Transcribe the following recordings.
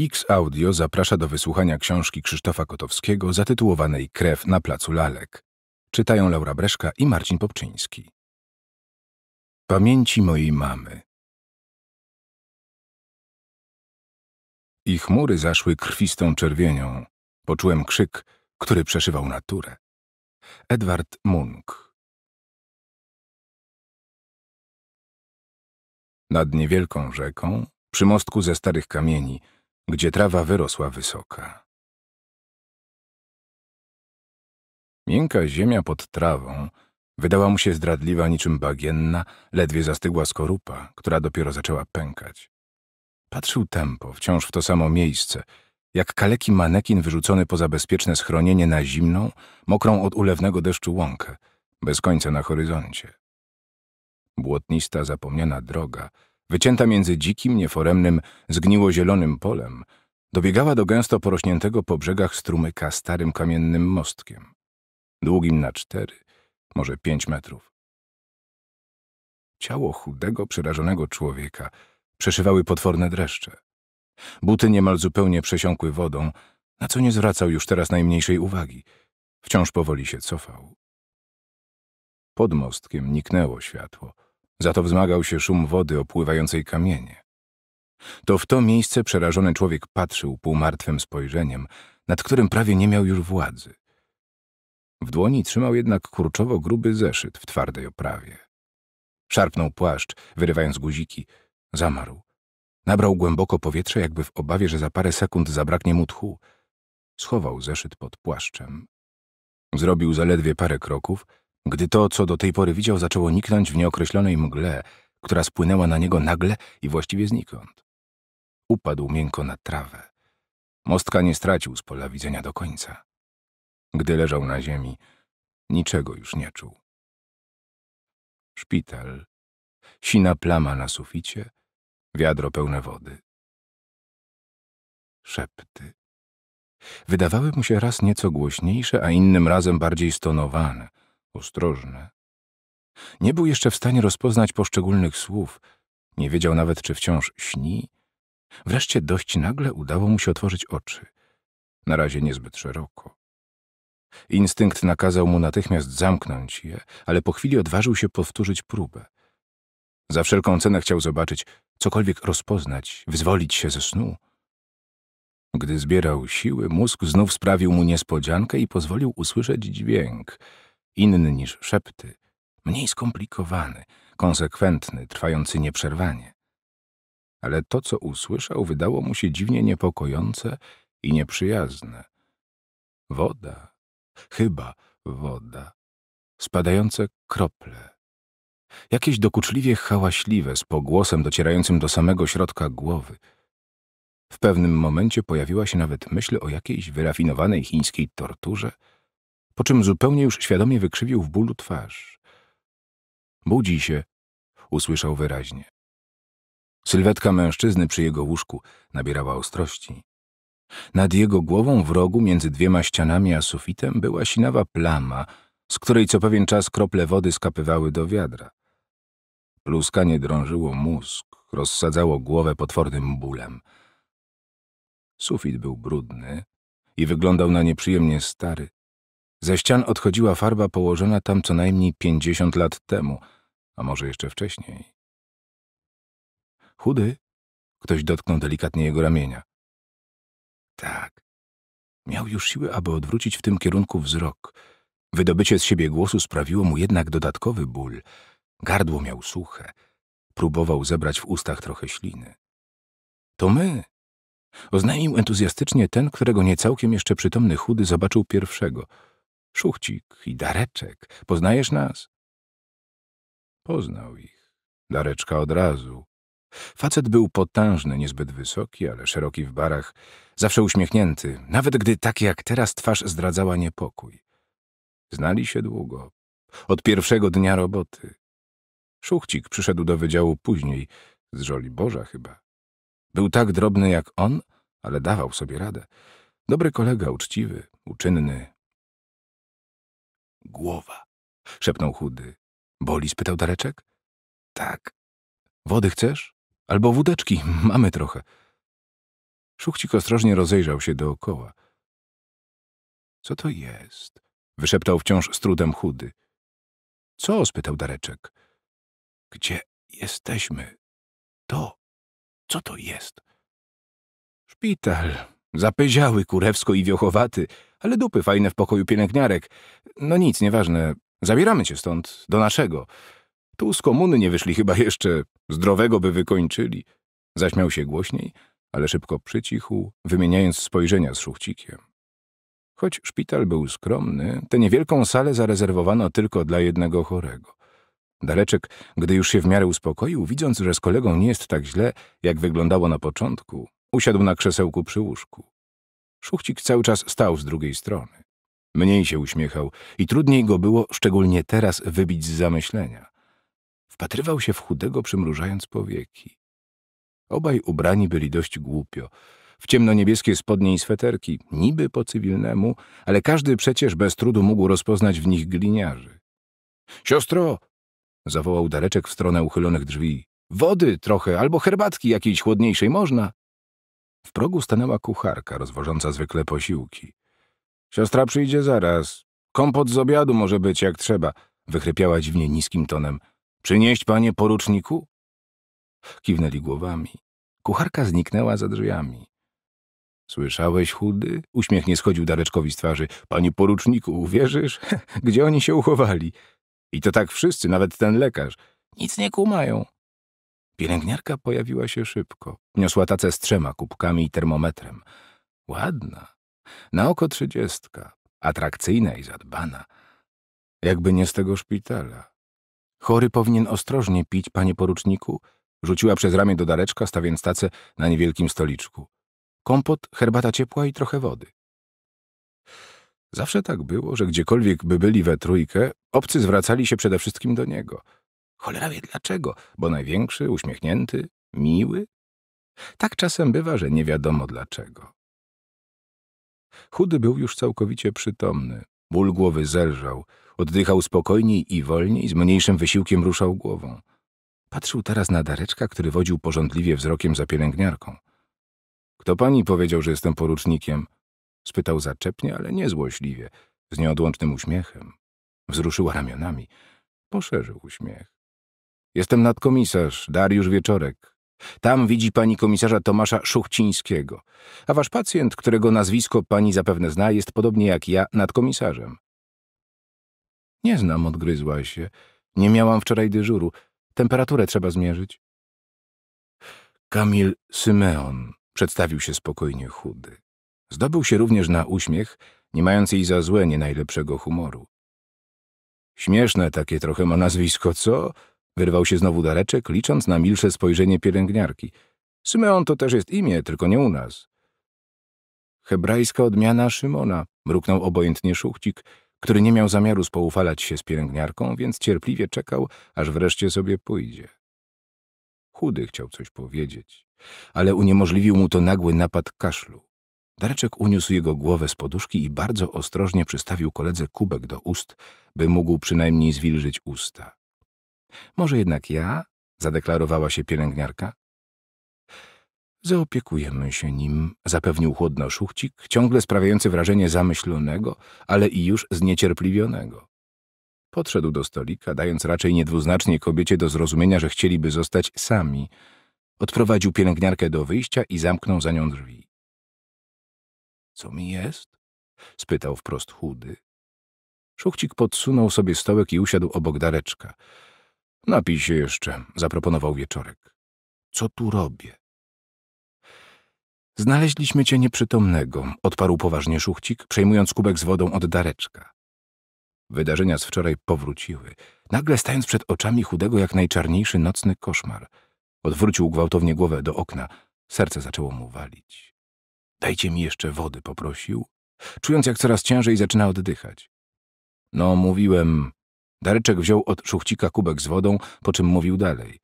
X Audio zaprasza do wysłuchania książki Krzysztofa Kotowskiego zatytułowanej Krew na placu lalek. Czytają Laura Breszka i Marcin Popczyński. Pamięci mojej mamy. I chmury zaszły krwistą czerwienią. Poczułem krzyk, który przeszywał naturę. Edward Munk Nad niewielką rzeką, przy mostku ze starych kamieni, gdzie trawa wyrosła wysoka. Miękka ziemia pod trawą wydała mu się zdradliwa niczym bagienna, ledwie zastygła skorupa, która dopiero zaczęła pękać. Patrzył tempo, wciąż w to samo miejsce, jak kaleki manekin wyrzucony poza bezpieczne schronienie na zimną, mokrą od ulewnego deszczu łąkę, bez końca na horyzoncie. Błotnista, zapomniana droga, wycięta między dzikim, nieforemnym, zgniło-zielonym polem, dobiegała do gęsto porośniętego po brzegach strumyka starym kamiennym mostkiem, długim na cztery, może pięć metrów. Ciało chudego, przerażonego człowieka przeszywały potworne dreszcze. Buty niemal zupełnie przesiąkły wodą, na co nie zwracał już teraz najmniejszej uwagi. Wciąż powoli się cofał. Pod mostkiem niknęło światło – za to wzmagał się szum wody opływającej kamienie. To w to miejsce przerażony człowiek patrzył półmartwym spojrzeniem, nad którym prawie nie miał już władzy. W dłoni trzymał jednak kurczowo gruby zeszyt w twardej oprawie. Szarpnął płaszcz, wyrywając guziki. Zamarł. Nabrał głęboko powietrze, jakby w obawie, że za parę sekund zabraknie mu tchu. Schował zeszyt pod płaszczem. Zrobił zaledwie parę kroków, gdy to, co do tej pory widział, zaczęło niknąć w nieokreślonej mgle, która spłynęła na niego nagle i właściwie znikąd. Upadł miękko na trawę. Mostka nie stracił z pola widzenia do końca. Gdy leżał na ziemi, niczego już nie czuł. Szpital, sina plama na suficie, wiadro pełne wody. Szepty. Wydawały mu się raz nieco głośniejsze, a innym razem bardziej stonowane – ostrożne. Nie był jeszcze w stanie rozpoznać poszczególnych słów, nie wiedział nawet, czy wciąż śni. Wreszcie dość nagle udało mu się otworzyć oczy, na razie niezbyt szeroko. Instynkt nakazał mu natychmiast zamknąć je, ale po chwili odważył się powtórzyć próbę. Za wszelką cenę chciał zobaczyć, cokolwiek rozpoznać, wyzwolić się ze snu. Gdy zbierał siły, mózg znów sprawił mu niespodziankę i pozwolił usłyszeć dźwięk – inny niż szepty, mniej skomplikowany, konsekwentny, trwający nieprzerwanie. Ale to, co usłyszał, wydało mu się dziwnie niepokojące i nieprzyjazne. Woda, chyba woda, spadające krople. Jakieś dokuczliwie hałaśliwe, z pogłosem docierającym do samego środka głowy. W pewnym momencie pojawiła się nawet myśl o jakiejś wyrafinowanej chińskiej torturze, po czym zupełnie już świadomie wykrzywił w bólu twarz. Budzi się, usłyszał wyraźnie. Sylwetka mężczyzny przy jego łóżku nabierała ostrości. Nad jego głową w rogu między dwiema ścianami a sufitem była sinawa plama, z której co pewien czas krople wody skapywały do wiadra. Pluskanie drążyło mózg, rozsadzało głowę potwornym bólem. Sufit był brudny i wyglądał na nieprzyjemnie stary, ze ścian odchodziła farba położona tam co najmniej pięćdziesiąt lat temu, a może jeszcze wcześniej. Chudy? Ktoś dotknął delikatnie jego ramienia. Tak. Miał już siłę, aby odwrócić w tym kierunku wzrok. Wydobycie z siebie głosu sprawiło mu jednak dodatkowy ból. Gardło miał suche. Próbował zebrać w ustach trochę śliny. To my! Oznajmił entuzjastycznie ten, którego niecałkiem jeszcze przytomny chudy zobaczył pierwszego – Szuchcik i Dareczek, poznajesz nas? Poznał ich. Dareczka od razu. Facet był potężny, niezbyt wysoki, ale szeroki w barach, zawsze uśmiechnięty, nawet gdy tak jak teraz twarz zdradzała niepokój. Znali się długo. Od pierwszego dnia roboty. Szuchcik przyszedł do wydziału później, z żoli Boża chyba. Był tak drobny jak on, ale dawał sobie radę. Dobry kolega, uczciwy, uczynny, Głowa, szepnął chudy. Boli? spytał Dareczek. Tak. Wody chcesz? Albo wódeczki, mamy trochę. Szuchcik ostrożnie rozejrzał się dookoła. Co to jest? Wyszeptał wciąż z trudem chudy. Co? spytał Dareczek. Gdzie jesteśmy? To. Co to jest? Szpital. Zapyziały, kurewsko i wiochowaty, ale dupy fajne w pokoju pielęgniarek. No nic, nieważne. Zabieramy cię stąd, do naszego. Tu z komuny nie wyszli chyba jeszcze. Zdrowego by wykończyli. Zaśmiał się głośniej, ale szybko przycichł, wymieniając spojrzenia z szuchcikiem. Choć szpital był skromny, tę niewielką salę zarezerwowano tylko dla jednego chorego. Dareczek, gdy już się w miarę uspokoił, widząc, że z kolegą nie jest tak źle, jak wyglądało na początku, usiadł na krzesełku przy łóżku. Szuchcik cały czas stał z drugiej strony. Mniej się uśmiechał i trudniej go było, szczególnie teraz, wybić z zamyślenia. Wpatrywał się w chudego, przymrużając powieki. Obaj ubrani byli dość głupio. W ciemnoniebieskie spodnie i sweterki, niby po cywilnemu, ale każdy przecież bez trudu mógł rozpoznać w nich gliniarzy. — Siostro! — zawołał Dareczek w stronę uchylonych drzwi. — Wody trochę, albo herbatki jakiejś chłodniejszej można? W progu stanęła kucharka, rozwożąca zwykle posiłki. — Siostra przyjdzie zaraz. Kompot z obiadu może być jak trzeba — wychrypiała dziwnie niskim tonem. — Przynieść, panie poruczniku? Kiwnęli głowami. Kucharka zniknęła za drzwiami. Słyszałeś, chudy? Uśmiech nie schodził Dareczkowi z twarzy. Panie poruczniku, uwierzysz? Gdzie oni się uchowali? I to tak wszyscy, nawet ten lekarz. Nic nie kumają. Pielęgniarka pojawiła się szybko. Niosła tacę z trzema kubkami i termometrem. Ładna. Na oko trzydziestka. Atrakcyjna i zadbana. Jakby nie z tego szpitala. Chory powinien ostrożnie pić, panie poruczniku, Rzuciła przez ramię do dareczka, stawiając tacę na niewielkim stoliczku. Kompot, herbata ciepła i trochę wody. Zawsze tak było, że gdziekolwiek by byli we trójkę, obcy zwracali się przede wszystkim do niego. Cholera wie dlaczego, bo największy, uśmiechnięty, miły? Tak czasem bywa, że nie wiadomo dlaczego. Chudy był już całkowicie przytomny. Ból głowy zelżał. Oddychał spokojniej i wolniej, z mniejszym wysiłkiem ruszał głową. Patrzył teraz na Dareczka, który wodził porządliwie wzrokiem za pielęgniarką. Kto pani powiedział, że jestem porucznikiem? Spytał zaczepnie, ale niezłośliwie, z nieodłącznym uśmiechem. Wzruszyła ramionami. Poszerzył uśmiech. Jestem nadkomisarz, Dariusz Wieczorek. Tam widzi pani komisarza Tomasza Szuchcińskiego, a wasz pacjent, którego nazwisko pani zapewne zna, jest podobnie jak ja nadkomisarzem. Nie znam, odgryzła się. Nie miałam wczoraj dyżuru. Temperaturę trzeba zmierzyć. Kamil Symeon przedstawił się spokojnie chudy. Zdobył się również na uśmiech, nie mając jej za złe nie najlepszego humoru. Śmieszne takie trochę ma nazwisko, co? Wyrwał się znowu Dareczek, licząc na milsze spojrzenie pielęgniarki. Symeon to też jest imię, tylko nie u nas. Hebrajska odmiana Szymona, mruknął obojętnie szuchcik, który nie miał zamiaru spoufalać się z pielęgniarką, więc cierpliwie czekał, aż wreszcie sobie pójdzie. Chudy chciał coś powiedzieć, ale uniemożliwił mu to nagły napad kaszlu. Dareczek uniósł jego głowę z poduszki i bardzo ostrożnie przystawił koledze kubek do ust, by mógł przynajmniej zwilżyć usta. Może jednak ja? zadeklarowała się pielęgniarka. Zaopiekujemy się nim, zapewnił chłodno szuchcik, ciągle sprawiający wrażenie zamyślonego, ale i już zniecierpliwionego. Podszedł do stolika, dając raczej niedwuznacznie kobiecie do zrozumienia, że chcieliby zostać sami. Odprowadził pielęgniarkę do wyjścia i zamknął za nią drzwi. — Co mi jest? — spytał wprost chudy. Szuchcik podsunął sobie stołek i usiadł obok Dareczka. — Napij się jeszcze — zaproponował wieczorek. — Co tu robię? Znaleźliśmy cię nieprzytomnego, odparł poważnie szuchcik, przejmując kubek z wodą od dareczka. Wydarzenia z wczoraj powróciły, nagle stając przed oczami chudego jak najczarniejszy nocny koszmar. Odwrócił gwałtownie głowę do okna, serce zaczęło mu walić. Dajcie mi jeszcze wody, poprosił, czując jak coraz ciężej zaczyna oddychać. No, mówiłem. Dareczek wziął od szuchcika kubek z wodą, po czym mówił dalej.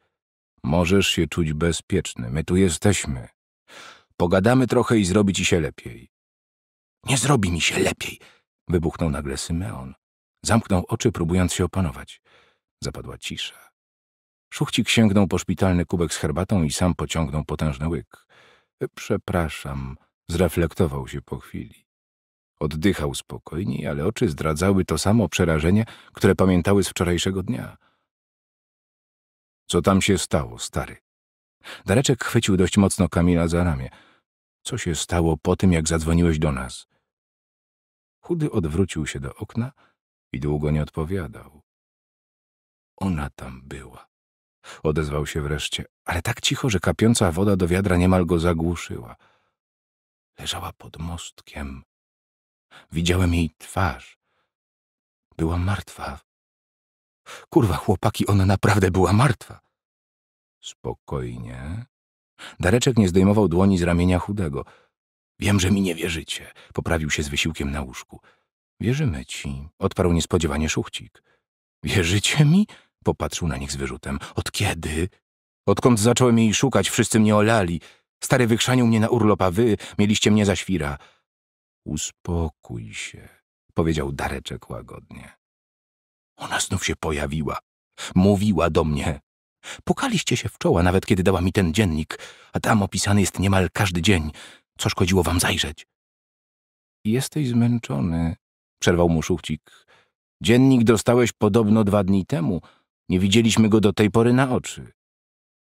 Możesz się czuć bezpieczny, my tu jesteśmy. Pogadamy trochę i zrobi ci się lepiej. Nie zrobi mi się lepiej, wybuchnął nagle Symeon. Zamknął oczy, próbując się opanować. Zapadła cisza. Szuchcik sięgnął po szpitalny kubek z herbatą i sam pociągnął potężny łyk. Przepraszam, zreflektował się po chwili. Oddychał spokojniej, ale oczy zdradzały to samo przerażenie, które pamiętały z wczorajszego dnia. Co tam się stało, stary? Dareczek chwycił dość mocno Kamila za ramię. Co się stało po tym, jak zadzwoniłeś do nas? Chudy odwrócił się do okna i długo nie odpowiadał. Ona tam była. Odezwał się wreszcie, ale tak cicho, że kapiąca woda do wiadra niemal go zagłuszyła. Leżała pod mostkiem. Widziałem jej twarz. Była martwa. Kurwa, chłopaki, ona naprawdę była martwa. Spokojnie. Dareczek nie zdejmował dłoni z ramienia chudego. Wiem, że mi nie wierzycie. Poprawił się z wysiłkiem na łóżku. Wierzymy ci, odparł niespodziewanie szuchcik. Wierzycie mi? Popatrzył na nich z wyrzutem. Od kiedy? Odkąd zacząłem jej szukać, wszyscy mnie olali. Stary wykrzanił mnie na urlop, a wy mieliście mnie za świra. Uspokój się, powiedział Dareczek łagodnie. Ona znów się pojawiła. Mówiła do mnie. Pukaliście się w czoła, nawet kiedy dała mi ten dziennik, a tam opisany jest niemal każdy dzień. Co szkodziło wam zajrzeć? Jesteś zmęczony, przerwał mu Szuchcik. Dziennik dostałeś podobno dwa dni temu. Nie widzieliśmy go do tej pory na oczy.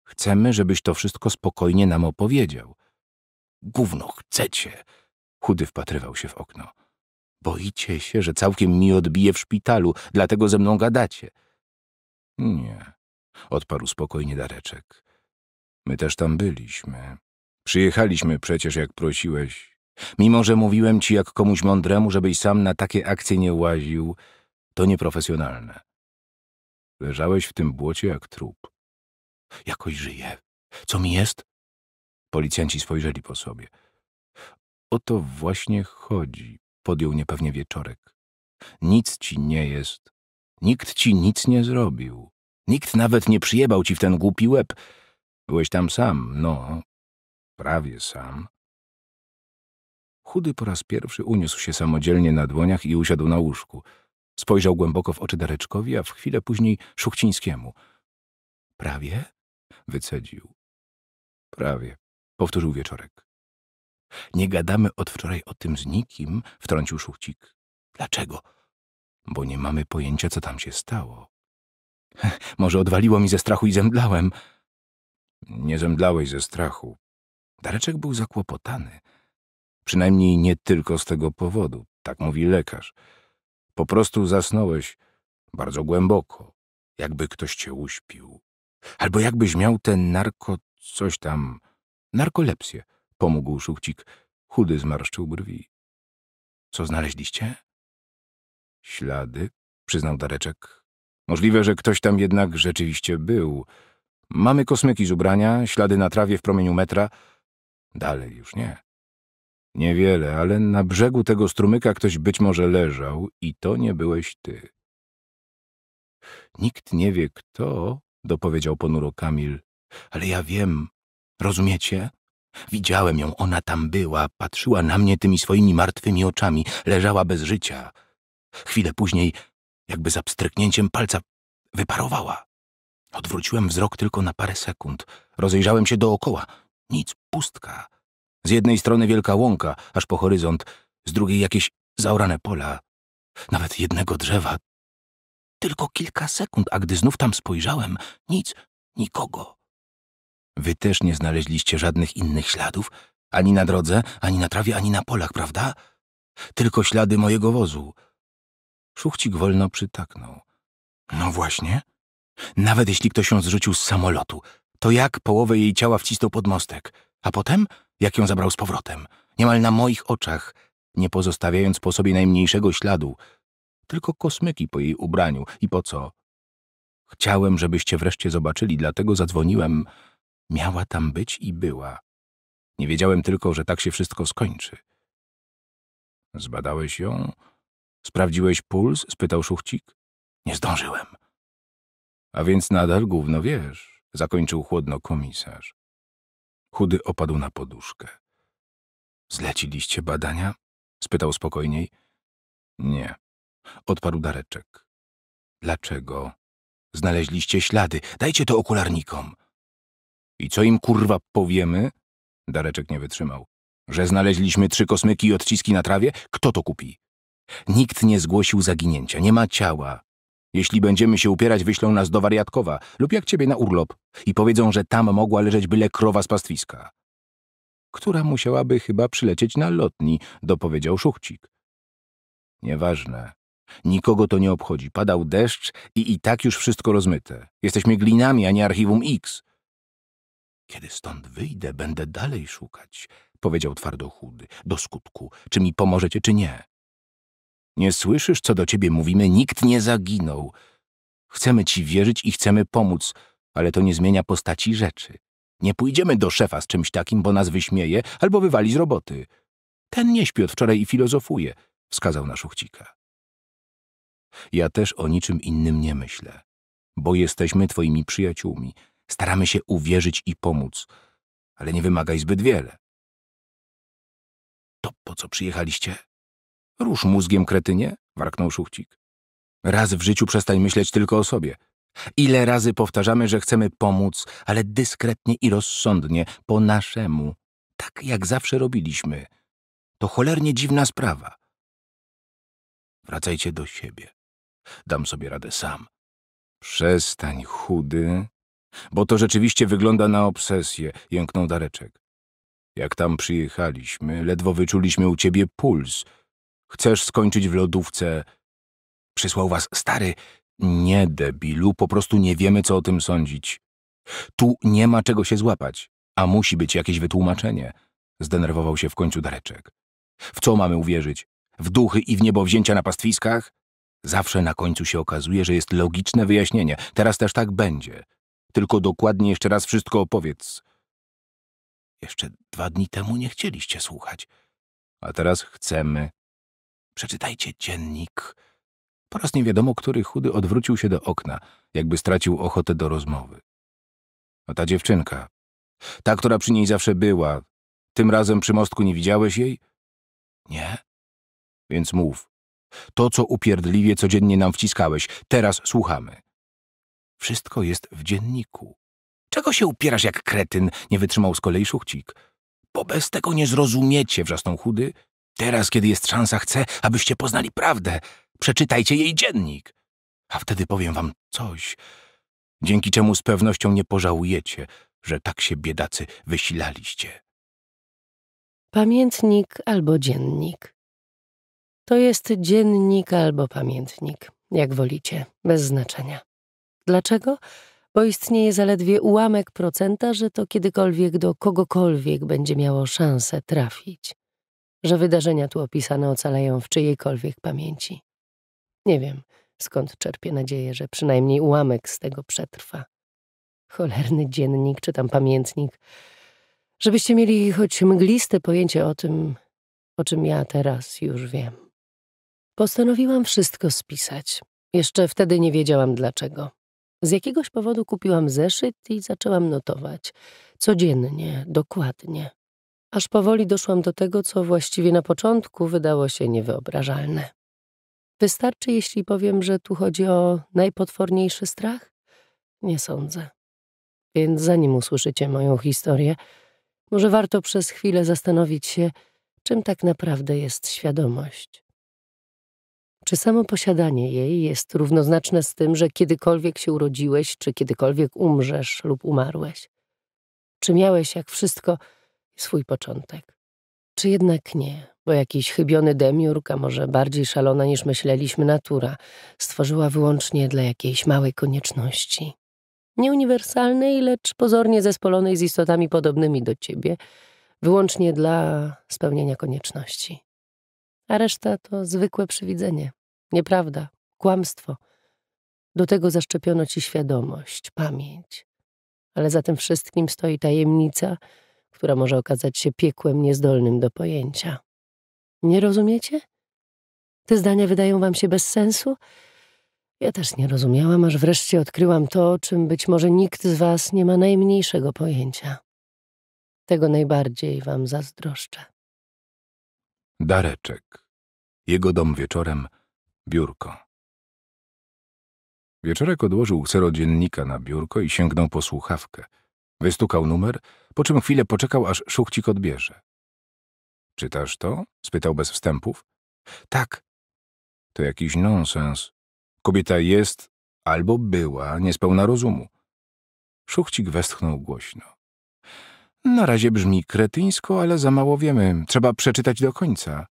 Chcemy, żebyś to wszystko spokojnie nam opowiedział. Gówno chcecie. Chudy wpatrywał się w okno. Boicie się, że całkiem mi odbije w szpitalu, dlatego ze mną gadacie. Nie, odparł spokojnie Dareczek. My też tam byliśmy. Przyjechaliśmy przecież, jak prosiłeś. Mimo, że mówiłem ci jak komuś mądremu, żebyś sam na takie akcje nie łaził, to nieprofesjonalne. Leżałeś w tym błocie jak trup. Jakoś żyję. Co mi jest? Policjanci spojrzeli po sobie. O to właśnie chodzi, podjął niepewnie wieczorek. Nic ci nie jest. Nikt ci nic nie zrobił. Nikt nawet nie przyjebał ci w ten głupi łeb. Byłeś tam sam, no, prawie sam. Chudy po raz pierwszy uniósł się samodzielnie na dłoniach i usiadł na łóżku. Spojrzał głęboko w oczy Dareczkowi, a w chwilę później Szuchcińskiemu. Prawie? Wycedził. Prawie, powtórzył wieczorek. Nie gadamy od wczoraj o tym z nikim, wtrącił Szuchcik. Dlaczego? Bo nie mamy pojęcia, co tam się stało. Może odwaliło mi ze strachu i zemdlałem. Nie zemdlałeś ze strachu. Dareczek był zakłopotany. Przynajmniej nie tylko z tego powodu, tak mówi lekarz. Po prostu zasnąłeś bardzo głęboko, jakby ktoś cię uśpił. Albo jakbyś miał ten narko... coś tam... narkolepsję, pomógł Szuchcik. Chudy zmarszczył brwi. Co znaleźliście? Ślady, przyznał Dareczek. Możliwe, że ktoś tam jednak rzeczywiście był. Mamy kosmyki z ubrania, ślady na trawie w promieniu metra. Dalej już nie. Niewiele, ale na brzegu tego strumyka ktoś być może leżał i to nie byłeś ty. Nikt nie wie kto, dopowiedział ponuro Kamil, ale ja wiem, rozumiecie? Widziałem ją, ona tam była, patrzyła na mnie tymi swoimi martwymi oczami, leżała bez życia. Chwilę później, jakby za pstryknięciem palca, wyparowała. Odwróciłem wzrok tylko na parę sekund. Rozejrzałem się dookoła. Nic, pustka. Z jednej strony wielka łąka, aż po horyzont, z drugiej jakieś zaorane pola. Nawet jednego drzewa. Tylko kilka sekund, a gdy znów tam spojrzałem, nic, nikogo. Wy też nie znaleźliście żadnych innych śladów? Ani na drodze, ani na trawie, ani na polach, prawda? Tylko ślady mojego wozu. Szuchcik wolno przytaknął. No właśnie. Nawet jeśli ktoś ją zrzucił z samolotu, to jak połowę jej ciała wcisnął pod mostek? A potem, jak ją zabrał z powrotem? Niemal na moich oczach, nie pozostawiając po sobie najmniejszego śladu. Tylko kosmyki po jej ubraniu. I po co? Chciałem, żebyście wreszcie zobaczyli, dlatego zadzwoniłem. Miała tam być i była. Nie wiedziałem tylko, że tak się wszystko skończy. Zbadałeś ją? Sprawdziłeś puls? spytał Szuchcik. Nie zdążyłem. A więc nadal gówno wiesz, zakończył chłodno komisarz. Chudy opadł na poduszkę. Zleciliście badania? spytał spokojniej. Nie, odparł Dareczek. Dlaczego? Znaleźliście ślady. Dajcie to okularnikom. I co im kurwa powiemy? Dareczek nie wytrzymał. Że znaleźliśmy trzy kosmyki i odciski na trawie? Kto to kupi? Nikt nie zgłosił zaginięcia, nie ma ciała. Jeśli będziemy się upierać, wyślą nas do wariatkowa lub jak ciebie na urlop i powiedzą, że tam mogła leżeć byle krowa z pastwiska. Która musiałaby chyba przylecieć na lotni, dopowiedział Szuchcik. Nieważne. Nikogo to nie obchodzi. Padał deszcz i i tak już wszystko rozmyte. Jesteśmy glinami, a nie archiwum X. Kiedy stąd wyjdę, będę dalej szukać, powiedział twardo chudy. Do skutku. Czy mi pomożecie, czy nie? Nie słyszysz, co do ciebie mówimy? Nikt nie zaginął. Chcemy ci wierzyć i chcemy pomóc, ale to nie zmienia postaci rzeczy. Nie pójdziemy do szefa z czymś takim, bo nas wyśmieje albo wywali z roboty. Ten nie śpi od wczoraj i filozofuje, wskazał na Szuchcika. Ja też o niczym innym nie myślę, bo jesteśmy twoimi przyjaciółmi. Staramy się uwierzyć i pomóc, ale nie wymagaj zbyt wiele. To po co przyjechaliście? Rusz mózgiem, kretynie, warknął Szuchcik. Raz w życiu przestań myśleć tylko o sobie. Ile razy powtarzamy, że chcemy pomóc, ale dyskretnie i rozsądnie, po naszemu, tak jak zawsze robiliśmy. To cholernie dziwna sprawa. Wracajcie do siebie. Dam sobie radę sam. Przestań, chudy, bo to rzeczywiście wygląda na obsesję, jęknął Dareczek. Jak tam przyjechaliśmy, ledwo wyczuliśmy u ciebie puls. Chcesz skończyć w lodówce? Przysłał was stary. Nie, debilu, po prostu nie wiemy, co o tym sądzić. Tu nie ma czego się złapać, a musi być jakieś wytłumaczenie. Zdenerwował się w końcu Dareczek. W co mamy uwierzyć? W duchy i w niebowzięcia na pastwiskach? Zawsze na końcu się okazuje, że jest logiczne wyjaśnienie. Teraz też tak będzie. Tylko dokładnie jeszcze raz wszystko opowiedz. Jeszcze dwa dni temu nie chcieliście słuchać, a teraz chcemy. Przeczytajcie dziennik. Po raz nie wiadomo, który chudy odwrócił się do okna, jakby stracił ochotę do rozmowy. A ta dziewczynka, ta, która przy niej zawsze była, tym razem przy mostku nie widziałeś jej? Nie? Więc mów. To, co upierdliwie codziennie nam wciskałeś, teraz słuchamy. Wszystko jest w dzienniku. Czego się upierasz jak kretyn? Nie wytrzymał z kolei szuchcik. Bo bez tego nie zrozumiecie, wrzasnął chudy. Teraz, kiedy jest szansa, chcę, abyście poznali prawdę. Przeczytajcie jej dziennik. A wtedy powiem wam coś, dzięki czemu z pewnością nie pożałujecie, że tak się biedacy wysilaliście. Pamiętnik albo dziennik. To jest dziennik albo pamiętnik, jak wolicie, bez znaczenia. Dlaczego? Bo istnieje zaledwie ułamek procenta, że to kiedykolwiek do kogokolwiek będzie miało szansę trafić. Że wydarzenia tu opisane ocalają w czyjejkolwiek pamięci. Nie wiem, skąd czerpię nadzieję, że przynajmniej ułamek z tego przetrwa. Cholerny dziennik czy tam pamiętnik. Żebyście mieli choć mgliste pojęcie o tym, o czym ja teraz już wiem. Postanowiłam wszystko spisać. Jeszcze wtedy nie wiedziałam dlaczego. Z jakiegoś powodu kupiłam zeszyt i zaczęłam notować. Codziennie, dokładnie. Aż powoli doszłam do tego, co właściwie na początku wydało się niewyobrażalne. Wystarczy, jeśli powiem, że tu chodzi o najpotworniejszy strach? Nie sądzę. Więc zanim usłyszycie moją historię, może warto przez chwilę zastanowić się, czym tak naprawdę jest świadomość. Czy samo posiadanie jej jest równoznaczne z tym, że kiedykolwiek się urodziłeś, czy kiedykolwiek umrzesz lub umarłeś? Czy miałeś, jak wszystko, swój początek? Czy jednak nie, bo jakiś chybiony demiurg, a może bardziej szalona niż myśleliśmy natura, stworzyła wyłącznie dla jakiejś małej konieczności? Nieuniwersalnej, lecz pozornie zespolonej z istotami podobnymi do ciebie, wyłącznie dla spełnienia konieczności. A reszta to zwykłe przywidzenie. Nieprawda, kłamstwo. Do tego zaszczepiono ci świadomość, pamięć. Ale za tym wszystkim stoi tajemnica, która może okazać się piekłem niezdolnym do pojęcia. Nie rozumiecie? Te zdania wydają wam się bez sensu? Ja też nie rozumiałam, aż wreszcie odkryłam to, czym być może nikt z was nie ma najmniejszego pojęcia. Tego najbardziej wam zazdroszczę. Dareczek. Jego dom wieczorem Biurko. Wieczorek odłożył dziennika na biurko i sięgnął po słuchawkę. Wystukał numer, po czym chwilę poczekał, aż szuchcik odbierze. Czytasz to? spytał bez wstępów. Tak. To jakiś nonsens. Kobieta jest albo była niespełna rozumu. Szuchcik westchnął głośno. Na razie brzmi kretyńsko, ale za mało wiemy. Trzeba przeczytać do końca.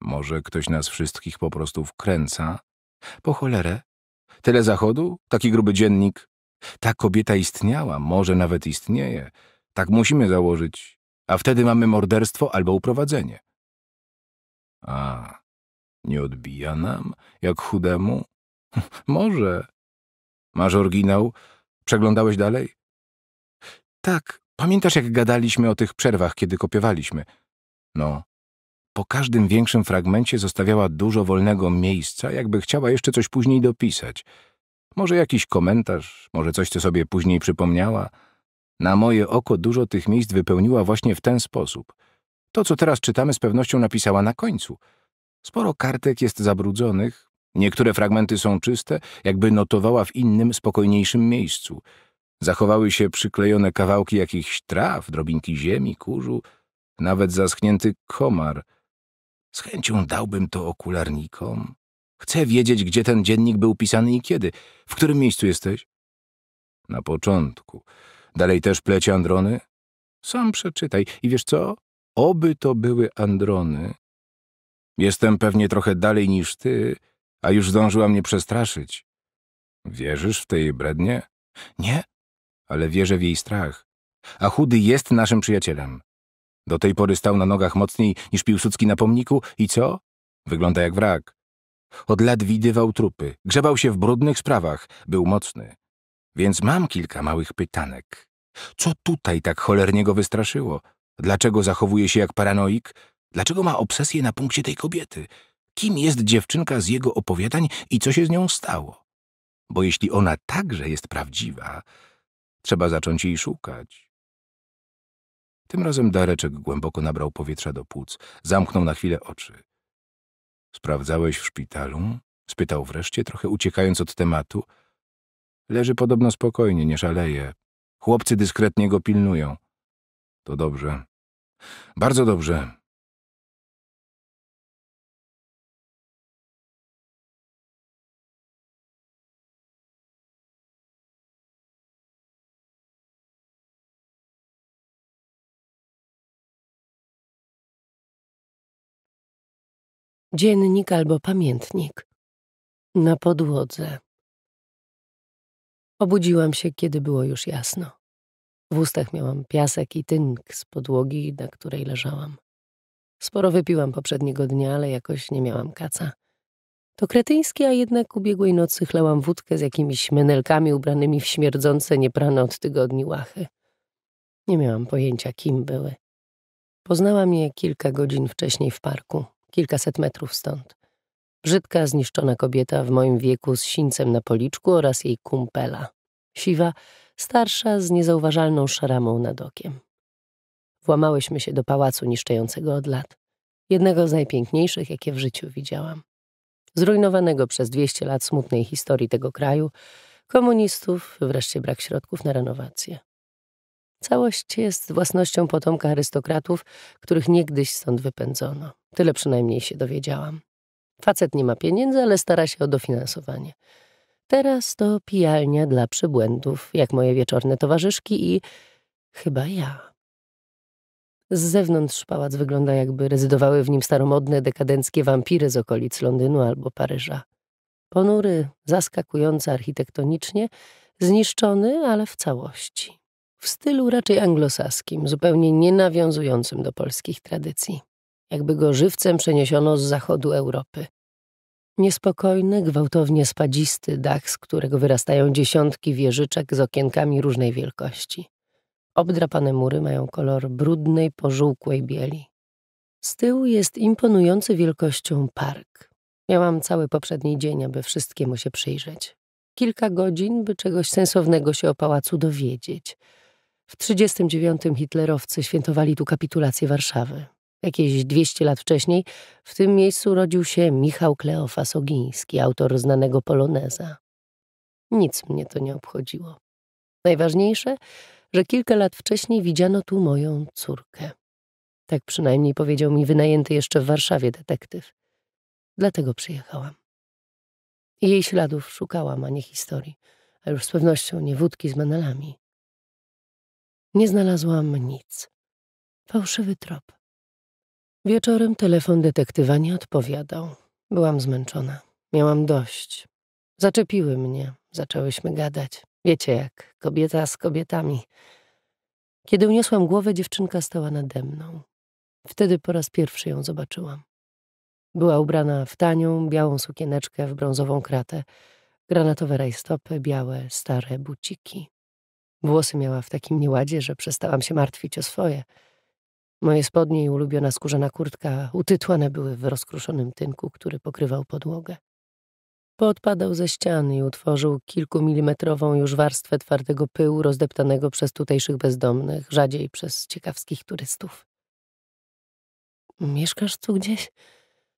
Może ktoś nas wszystkich po prostu wkręca? Po cholerę. Tyle zachodu? Taki gruby dziennik? Ta kobieta istniała, może nawet istnieje. Tak musimy założyć. A wtedy mamy morderstwo albo uprowadzenie. A, nie odbija nam, jak chudemu? może. Masz oryginał? Przeglądałeś dalej? Tak, pamiętasz jak gadaliśmy o tych przerwach, kiedy kopiowaliśmy? No, po każdym większym fragmencie zostawiała dużo wolnego miejsca, jakby chciała jeszcze coś później dopisać. Może jakiś komentarz, może coś, co sobie później przypomniała. Na moje oko dużo tych miejsc wypełniła właśnie w ten sposób. To, co teraz czytamy, z pewnością napisała na końcu. Sporo kartek jest zabrudzonych, niektóre fragmenty są czyste, jakby notowała w innym, spokojniejszym miejscu. Zachowały się przyklejone kawałki jakichś traw, drobinki ziemi, kurzu, nawet zaschnięty komar – z chęcią dałbym to okularnikom. Chcę wiedzieć, gdzie ten dziennik był pisany i kiedy. W którym miejscu jesteś? Na początku. Dalej też plecie Androny? Sam przeczytaj. I wiesz co? Oby to były Androny. Jestem pewnie trochę dalej niż ty, a już zdążyła mnie przestraszyć. Wierzysz w tej brednie? Nie, ale wierzę w jej strach. A chudy jest naszym przyjacielem. Do tej pory stał na nogach mocniej niż Piłsudski na pomniku i co? Wygląda jak wrak. Od lat widywał trupy, grzebał się w brudnych sprawach, był mocny. Więc mam kilka małych pytanek. Co tutaj tak cholernie go wystraszyło? Dlaczego zachowuje się jak paranoik? Dlaczego ma obsesję na punkcie tej kobiety? Kim jest dziewczynka z jego opowiadań i co się z nią stało? Bo jeśli ona także jest prawdziwa, trzeba zacząć jej szukać. Tym razem Dareczek głęboko nabrał powietrza do płuc. Zamknął na chwilę oczy. Sprawdzałeś w szpitalu? Spytał wreszcie, trochę uciekając od tematu. Leży podobno spokojnie, nie szaleje. Chłopcy dyskretnie go pilnują. To dobrze. Bardzo dobrze. Dziennik albo pamiętnik. Na podłodze. Obudziłam się, kiedy było już jasno. W ustach miałam piasek i tynk z podłogi, na której leżałam. Sporo wypiłam poprzedniego dnia, ale jakoś nie miałam kaca. To kretyńskie, a jednak ubiegłej nocy chlałam wódkę z jakimiś menelkami ubranymi w śmierdzące, nieprane od tygodni łachy. Nie miałam pojęcia, kim były. Poznałam je kilka godzin wcześniej w parku, kilkaset metrów stąd. Brzydka, zniszczona kobieta w moim wieku z sińcem na policzku oraz jej kumpela. Siwa, starsza, z niezauważalną szaramą nad okiem. Włamałyśmy się do pałacu niszczącego od lat. Jednego z najpiękniejszych, jakie w życiu widziałam. Zrujnowanego przez 200 lat smutnej historii tego kraju, komunistów, wreszcie brak środków na renowację. Całość jest własnością potomka arystokratów, których niegdyś stąd wypędzono. Tyle przynajmniej się dowiedziałam. Facet nie ma pieniędzy, ale stara się o dofinansowanie. Teraz to pijalnia dla przybłędów, jak moje wieczorne towarzyszki i chyba ja. Z zewnątrz pałac wygląda jakby rezydowały w nim staromodne, dekadenckie wampiry z okolic Londynu albo Paryża. Ponury, zaskakujący architektonicznie, zniszczony, ale w całości. W stylu raczej anglosaskim, zupełnie nie nawiązującym do polskich tradycji jakby go żywcem przeniesiono z zachodu Europy. Niespokojny, gwałtownie spadzisty dach, z którego wyrastają dziesiątki wieżyczek z okienkami różnej wielkości. Obdrapane mury mają kolor brudnej, pożółkłej bieli. Z tyłu jest imponujący wielkością park. Miałam cały poprzedni dzień, aby wszystkiemu się przyjrzeć. Kilka godzin, by czegoś sensownego się o pałacu dowiedzieć. W 1939 hitlerowcy świętowali tu kapitulację Warszawy. Jakieś 200 lat wcześniej w tym miejscu rodził się Michał Kleofas Ogiński, autor znanego poloneza. Nic mnie to nie obchodziło. Najważniejsze, że kilka lat wcześniej widziano tu moją córkę. Tak przynajmniej powiedział mi wynajęty jeszcze w Warszawie detektyw. Dlatego przyjechałam. Jej śladów szukałam, a nie historii, a już z pewnością nie wódki z menelami. Nie znalazłam nic. Fałszywy trop. Wieczorem telefon detektywa nie odpowiadał. Byłam zmęczona. Miałam dość. Zaczepiły mnie. Zaczęłyśmy gadać. Wiecie jak, kobieta z kobietami. Kiedy uniosłam głowę, dziewczynka stała nade mną. Wtedy po raz pierwszy ją zobaczyłam. Była ubrana w tanią, białą sukieneczkę w brązową kratę, granatowe rajstopy, białe, stare buciki. Włosy miała w takim nieładzie, że przestałam się martwić o swoje. Moje spodnie i ulubiona skórzana kurtka utytłane były w rozkruszonym tynku, który pokrywał podłogę. Poodpadał ze ściany i utworzył kilkumilimetrową już warstwę twardego pyłu rozdeptanego przez tutejszych bezdomnych, rzadziej przez ciekawskich turystów. Mieszkasz tu gdzieś?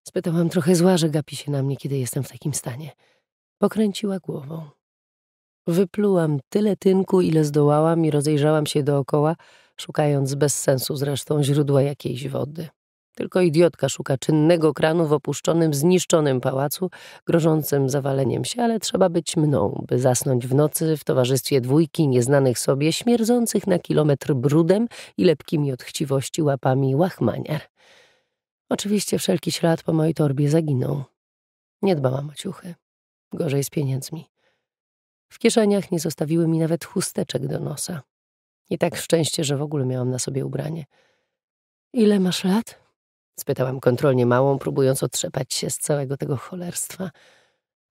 Spytałam trochę zła, że gapi się na mnie, kiedy jestem w takim stanie. Pokręciła głową. Wyplułam tyle tynku, ile zdołałam i rozejrzałam się dookoła, szukając bez sensu zresztą źródła jakiejś wody. Tylko idiotka szuka czynnego kranu w opuszczonym, zniszczonym pałacu, grożącym zawaleniem się, ale trzeba być mną, by zasnąć w nocy w towarzystwie dwójki nieznanych sobie, śmierdzących na kilometr brudem i lepkimi od chciwości łapami łachmaniar. Oczywiście wszelki ślad po mojej torbie zaginął. Nie dbałam o ciuchy. Gorzej z pieniędzmi. W kieszeniach nie zostawiły mi nawet chusteczek do nosa. I tak szczęście, że w ogóle miałam na sobie ubranie. Ile masz lat? Spytałam kontrolnie małą, próbując otrzepać się z całego tego cholerstwa.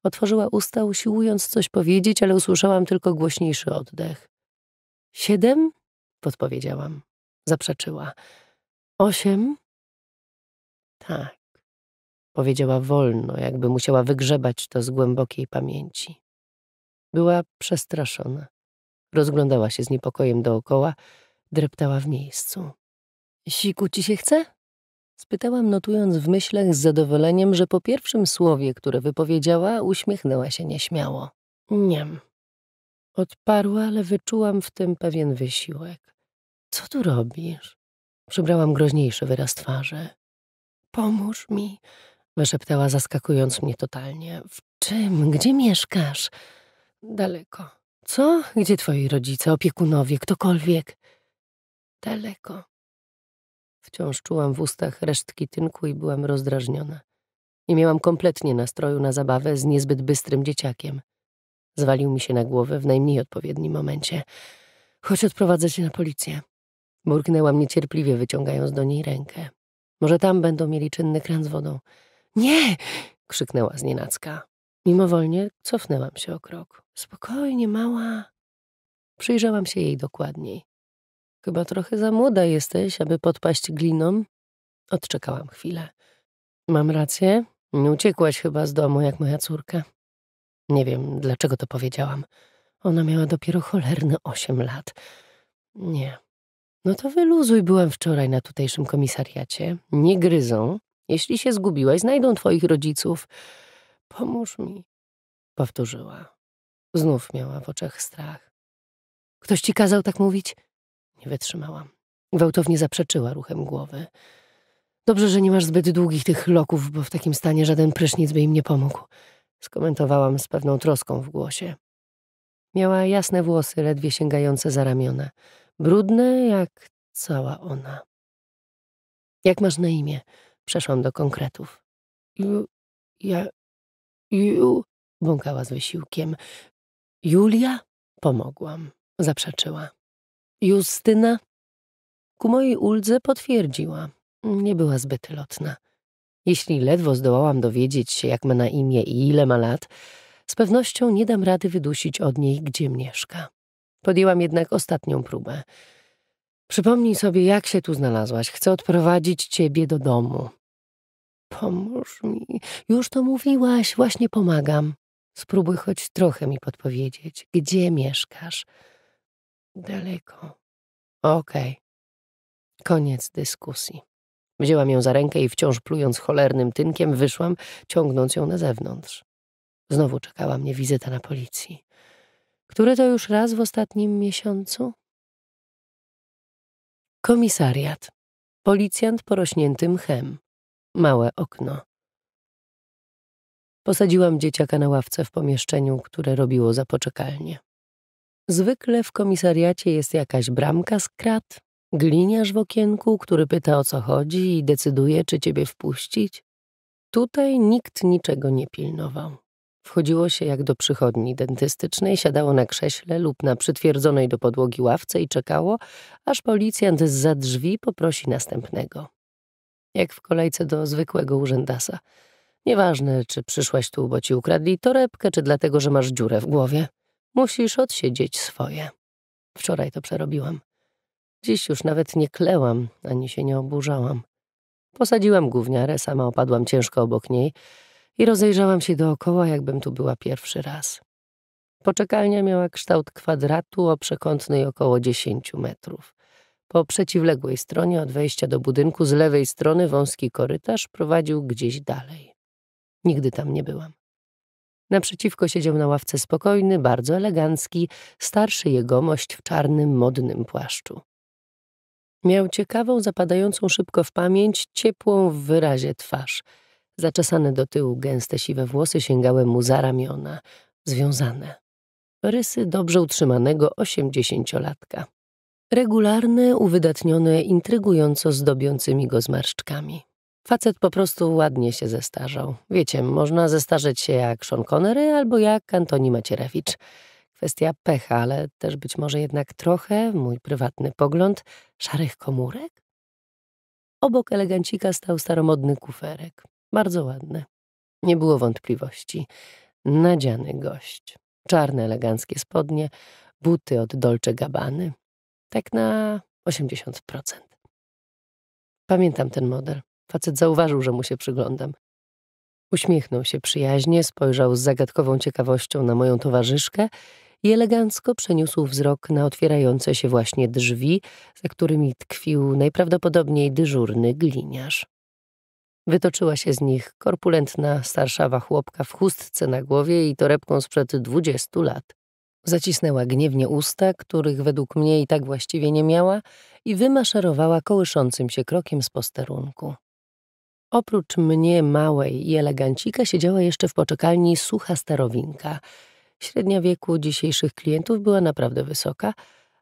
Otworzyła usta, usiłując coś powiedzieć, ale usłyszałam tylko głośniejszy oddech. Siedem? Podpowiedziałam. Zaprzeczyła. Osiem? Tak. Powiedziała wolno, jakby musiała wygrzebać to z głębokiej pamięci. Była przestraszona. Rozglądała się z niepokojem dookoła, dreptała w miejscu. Siku ci się chce? Spytałam, notując w myślach z zadowoleniem, że po pierwszym słowie, które wypowiedziała, uśmiechnęła się nieśmiało. Niem. Odparła, ale wyczułam w tym pewien wysiłek. Co tu robisz? Przybrałam groźniejszy wyraz twarzy. Pomóż mi, wyszeptała, zaskakując mnie totalnie. W czym? Gdzie mieszkasz? Daleko. Co? Gdzie twoi rodzice, opiekunowie, ktokolwiek? Daleko. Wciąż czułam w ustach resztki tynku i byłam rozdrażniona. Nie miałam kompletnie nastroju na zabawę z niezbyt bystrym dzieciakiem. Zwalił mi się na głowę w najmniej odpowiednim momencie. Chodź odprowadzę cię na policję. Burknęłam niecierpliwie, wyciągając do niej rękę. Może tam będą mieli czynny kran z wodą. Nie! krzyknęła znienacka. Mimowolnie cofnęłam się o krok. Spokojnie, mała. Przyjrzałam się jej dokładniej. Chyba trochę za młoda jesteś, aby podpaść gliną. Odczekałam chwilę. Mam rację? Nie uciekłaś chyba z domu jak moja córka. Nie wiem, dlaczego to powiedziałam. Ona miała dopiero cholerne osiem lat. Nie. No to wyluzuj, byłam wczoraj na tutejszym komisariacie. Nie gryzą. Jeśli się zgubiłaś, znajdą twoich rodziców. Pomóż mi, powtórzyła. Znów miała w oczach strach. Ktoś ci kazał tak mówić? Nie wytrzymałam. Gwałtownie zaprzeczyła ruchem głowy. Dobrze, że nie masz zbyt długich tych loków, bo w takim stanie żaden prysznic by im nie pomógł. Skomentowałam z pewną troską w głosie. Miała jasne włosy, ledwie sięgające za ramiona. Brudne jak cała ona. Jak masz na imię? Przeszłam do konkretów. Ju, ja, ju, bąkała z wysiłkiem. Julia? Pomogłam. Zaprzeczyła. Justyna? Ku mojej uldze potwierdziła. Nie była zbyt lotna. Jeśli ledwo zdołałam dowiedzieć się, jak ma na imię i ile ma lat, z pewnością nie dam rady wydusić od niej, gdzie mieszka. Podjęłam jednak ostatnią próbę. Przypomnij sobie, jak się tu znalazłaś. Chcę odprowadzić ciebie do domu. Pomóż mi. Już to mówiłaś, właśnie pomagam. Spróbuj choć trochę mi podpowiedzieć, gdzie mieszkasz. Daleko. Okej. Okay. Koniec dyskusji. Wzięłam ją za rękę i wciąż plując cholernym tynkiem wyszłam, ciągnąc ją na zewnątrz. Znowu czekała mnie wizyta na policji. Który to już raz w ostatnim miesiącu? Komisariat. Policjant porośnięty mchem. Małe okno. Posadziłam dzieciaka na ławce w pomieszczeniu, które robiło za poczekalnię. Zwykle w komisariacie jest jakaś bramka z krat, gliniarz w okienku, który pyta o co chodzi i decyduje, czy ciebie wpuścić. Tutaj nikt niczego nie pilnował. Wchodziło się jak do przychodni dentystycznej, siadało na krześle lub na przytwierdzonej do podłogi ławce i czekało, aż policjant z za drzwi poprosi następnego. Jak w kolejce do zwykłego urzędasa. Nieważne, czy przyszłaś tu, bo ci ukradli torebkę, czy dlatego, że masz dziurę w głowie. Musisz odsiedzieć swoje. Wczoraj to przerobiłam. Dziś już nawet nie klełam, ani się nie oburzałam. Posadziłam gówniarę, sama opadłam ciężko obok niej i rozejrzałam się dookoła, jakbym tu była pierwszy raz. Poczekalnia miała kształt kwadratu o przekątnej około 10 metrów. Po przeciwległej stronie od wejścia do budynku z lewej strony wąski korytarz prowadził gdzieś dalej. Nigdy tam nie byłam. Naprzeciwko siedział na ławce spokojny, bardzo elegancki, starszy jegomość w czarnym, modnym płaszczu. Miał ciekawą, zapadającą szybko w pamięć, ciepłą w wyrazie twarz. Zaczesane do tyłu gęste siwe włosy sięgały mu za ramiona, związane. Rysy dobrze utrzymanego osiemdziesięciolatka. Regularne, uwydatnione, intrygująco zdobiącymi go zmarszczkami. Facet po prostu ładnie się zestarzał. Wiecie, można zestarzeć się jak Sean Connery albo jak Antoni Macierewicz. Kwestia pecha, ale też być może jednak trochę, mój prywatny pogląd, szarych komórek? Obok elegancika stał staromodny kuferek. Bardzo ładny. Nie było wątpliwości. Nadziany gość. Czarne, eleganckie spodnie, buty od Dolce Gabbany. Tak na 80%. Pamiętam ten model. Facet zauważył, że mu się przyglądam. Uśmiechnął się przyjaźnie, spojrzał z zagadkową ciekawością na moją towarzyszkę i elegancko przeniósł wzrok na otwierające się właśnie drzwi, za którymi tkwił najprawdopodobniej dyżurny gliniarz. Wytoczyła się z nich korpulentna, starszawa chłopka w chustce na głowie i torebką sprzed dwudziestu lat. Zacisnęła gniewnie usta, których według mnie i tak właściwie nie miała, i wymaszerowała kołyszącym się krokiem z posterunku. Oprócz mnie, małej i elegancika, siedziała jeszcze w poczekalni sucha starowinka. Średnia wieku dzisiejszych klientów była naprawdę wysoka,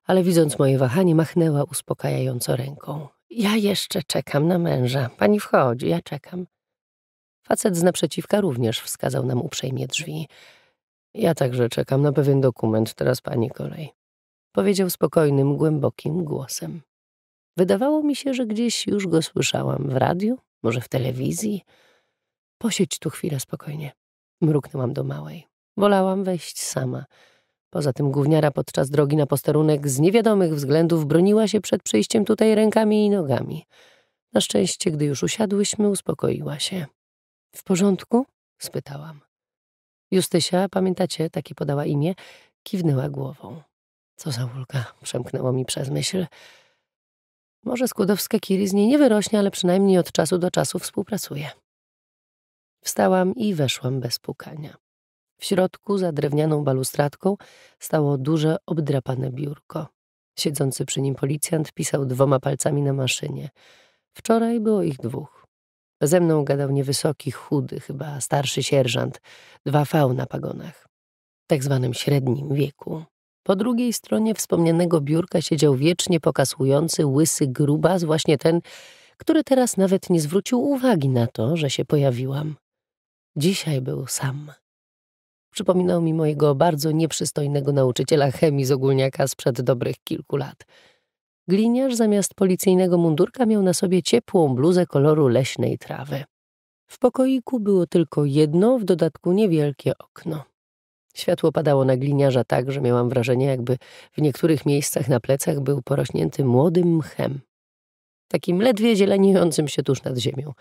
ale widząc moje wahanie, machnęła uspokajająco ręką. Ja jeszcze czekam na męża. Pani wchodzi, ja czekam. Facet z naprzeciwka również wskazał nam uprzejmie drzwi. Ja także czekam na pewien dokument, teraz pani kolej. Powiedział spokojnym, głębokim głosem. Wydawało mi się, że gdzieś już go słyszałam w radiu, może w telewizji. Posiedź tu chwilę spokojnie. Mruknęłam do małej. Wolałam wejść sama. Poza tym gówniara podczas drogi na posterunek z niewiadomych względów broniła się przed przyjściem tutaj rękami i nogami. Na szczęście, gdy już usiadłyśmy, uspokoiła się. W porządku? spytałam. Justysia, pamiętacie, takie podała imię, kiwnęła głową. Co za ulga, przemknęło mi przez myśl. Może skłodowska Kiri z niej nie wyrośnie, ale przynajmniej od czasu do czasu współpracuje. Wstałam i weszłam bez pukania. W środku, za drewnianą balustradką, stało duże, obdrapane biurko. Siedzący przy nim policjant pisał dwoma palcami na maszynie. Wczoraj było ich dwóch. Ze mną gadał niewysoki, chudy, chyba starszy sierżant, dwa V na pagonach, tak zwanym średnim wieku. Po drugiej stronie wspomnianego biurka siedział wiecznie pokasujący, łysy grubas, właśnie ten, który teraz nawet nie zwrócił uwagi na to, że się pojawiłam. Dzisiaj był sam. Przypominał mi mojego bardzo nieprzystojnego nauczyciela chemii z ogólniaka sprzed dobrych kilku lat. Gliniarz zamiast policyjnego mundurka miał na sobie ciepłą bluzę koloru leśnej trawy. W pokoiku było tylko jedno, w dodatku niewielkie okno. Światło padało na gliniarza tak, że miałam wrażenie, jakby w niektórych miejscach na plecach był porośnięty młodym mchem. Takim ledwie zieleniejącym się tuż nad ziemią.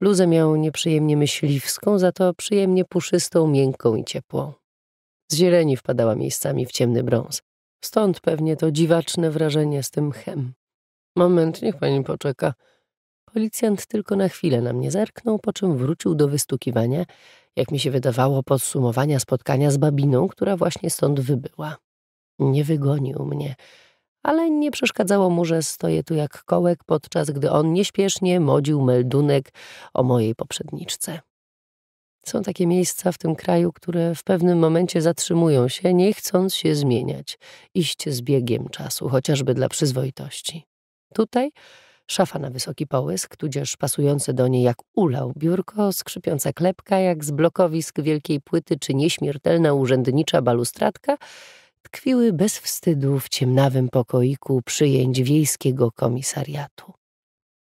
Bluzę miał nieprzyjemnie myśliwską, za to przyjemnie puszystą, miękką i ciepłą. Z zieleni wpadała miejscami w ciemny brąz. Stąd pewnie to dziwaczne wrażenie z tym mchem. Moment, niech pani poczeka. Policjant tylko na chwilę na mnie zerknął, po czym wrócił do wystukiwania, jak mi się wydawało, podsumowania spotkania z babiną, która właśnie stąd wybyła. Nie wygonił mnie, ale nie przeszkadzało mu, że stoję tu jak kołek, podczas gdy on nieśpiesznie modził meldunek o mojej poprzedniczce. Są takie miejsca w tym kraju, które w pewnym momencie zatrzymują się, nie chcąc się zmieniać, iść z biegiem czasu, chociażby dla przyzwoitości. Tutaj szafa na wysoki połysk, tudzież pasujące do niej jak ulał biurko, skrzypiąca klepka jak z blokowisk wielkiej płyty czy nieśmiertelna urzędnicza balustradka, tkwiły bez wstydu w ciemnawym pokoiku przyjęć wiejskiego komisariatu.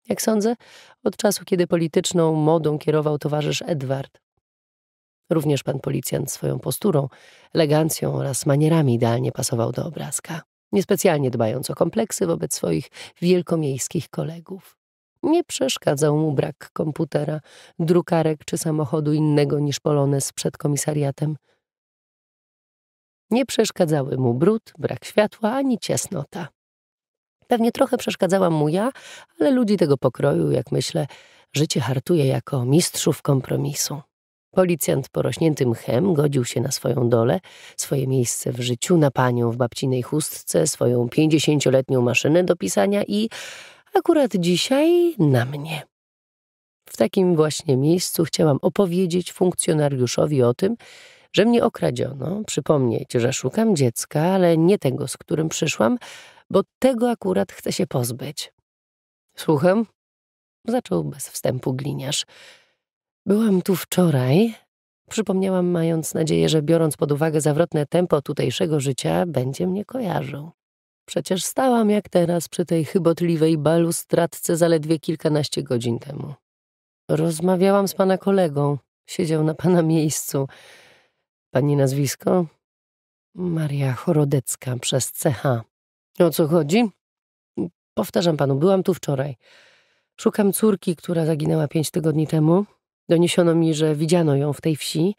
Jak sądzę, od czasu, kiedy polityczną modą kierował towarzysz Edward. Również pan policjant swoją posturą, elegancją oraz manierami idealnie pasował do obrazka, niespecjalnie dbając o kompleksy wobec swoich wielkomiejskich kolegów. Nie przeszkadzał mu brak komputera, drukarek czy samochodu innego niż Polones przed komisariatem – nie przeszkadzały mu brud, brak światła ani ciasnota. Pewnie trochę przeszkadzałam mu ja, ale ludzi tego pokroju, jak myślę, życie hartuje jako mistrzów kompromisu. Policjant porośnięty mchem godził się na swoją dolę, swoje miejsce w życiu, na panią w babcinej chustce, swoją pięćdziesięcioletnią maszynę do pisania i akurat dzisiaj na mnie. W takim właśnie miejscu chciałam opowiedzieć funkcjonariuszowi o tym, że mnie okradziono, przypomnieć, że szukam dziecka, ale nie tego, z którym przyszłam, bo tego akurat chcę się pozbyć. Słucham? Zaczął bez wstępu gliniarz. Byłam tu wczoraj. Przypomniałam, mając nadzieję, że biorąc pod uwagę zawrotne tempo tutejszego życia, będzie mnie kojarzył. Przecież stałam jak teraz przy tej chybotliwej balustradce zaledwie kilkanaście godzin temu. Rozmawiałam z pana kolegą. Siedział na pana miejscu. Pani nazwisko? Maria Chorodecka przez CH. O co chodzi? Powtarzam panu, byłam tu wczoraj. Szukam córki, która zaginęła pięć tygodni temu. Doniesiono mi, że widziano ją w tej wsi.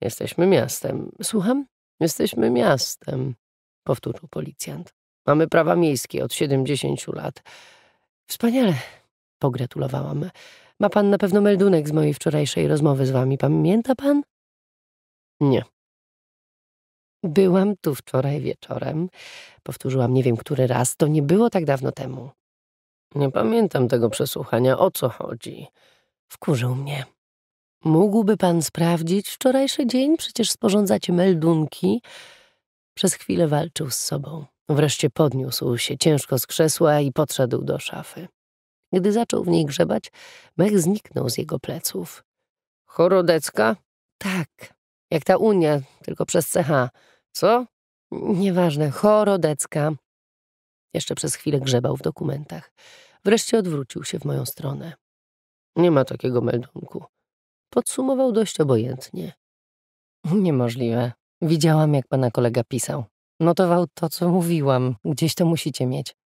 Jesteśmy miastem. Słucham? Jesteśmy miastem, powtórzył policjant. Mamy prawa miejskie od siedemdziesięciu lat. Wspaniale, pogratulowałam. Ma pan na pewno meldunek z mojej wczorajszej rozmowy z wami. Pamięta pan? Nie. Byłam tu wczoraj wieczorem. Powtórzyłam nie wiem który raz. To nie było tak dawno temu. Nie pamiętam tego przesłuchania. O co chodzi? Wkurzył mnie. Mógłby pan sprawdzić wczorajszy dzień? Przecież sporządzacie meldunki. Przez chwilę walczył z sobą. Wreszcie podniósł się ciężko z krzesła i podszedł do szafy. Gdy zaczął w niej grzebać, mech zniknął z jego pleców. Chorodecka? Tak, jak ta Unia, tylko przez CH. Co? Nieważne, chorodecka. Jeszcze przez chwilę grzebał w dokumentach. Wreszcie odwrócił się w moją stronę. Nie ma takiego meldunku. Podsumował dość obojętnie. Niemożliwe. Widziałam, jak pana kolega pisał. Notował to, co mówiłam. Gdzieś to musicie mieć.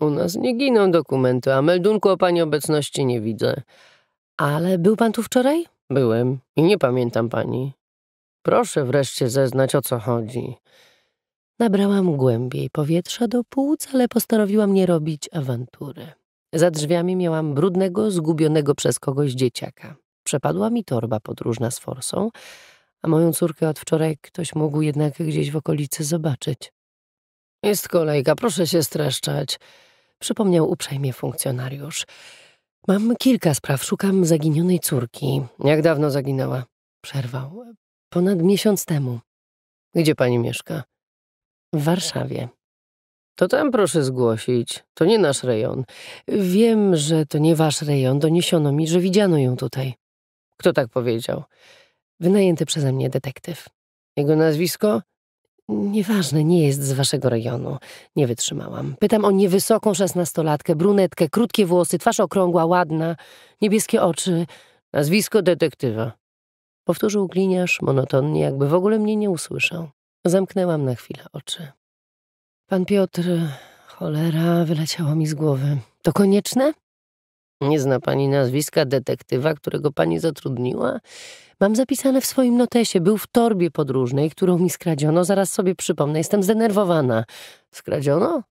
U nas nie giną dokumenty, a meldunku o pani obecności nie widzę. Ale był pan tu wczoraj? Byłem i nie pamiętam pani. Proszę wreszcie zeznać, o co chodzi. Nabrałam głębiej powietrza do płuc, ale postanowiłam nie robić awantury. Za drzwiami miałam brudnego, zgubionego przez kogoś dzieciaka. Przepadła mi torba podróżna z forsą, a moją córkę od wczoraj ktoś mógł jednak gdzieś w okolicy zobaczyć. Jest kolejka, proszę się streszczać, przypomniał uprzejmie funkcjonariusz. Mam kilka spraw, szukam zaginionej córki. Jak dawno zaginęła? Przerwał. Ponad miesiąc temu. Gdzie pani mieszka? W Warszawie. To tam proszę zgłosić. To nie nasz rejon. Wiem, że to nie wasz rejon. Doniesiono mi, że widziano ją tutaj. Kto tak powiedział? Wynajęty przeze mnie detektyw. Jego nazwisko? Nieważne, nie jest z waszego rejonu. Nie wytrzymałam. Pytam o niewysoką szesnastolatkę, brunetkę, krótkie włosy, twarz okrągła, ładna, niebieskie oczy. Nazwisko detektywa. Powtórzył gliniarz monotonnie, jakby w ogóle mnie nie usłyszał. Zamknęłam na chwilę oczy. Pan Piotr, cholera, wyleciało mi z głowy. To konieczne? Nie zna pani nazwiska detektywa, którego pani zatrudniła? Mam zapisane w swoim notesie. Był w torbie podróżnej, którą mi skradziono. Zaraz sobie przypomnę. Jestem zdenerwowana. Skradziono?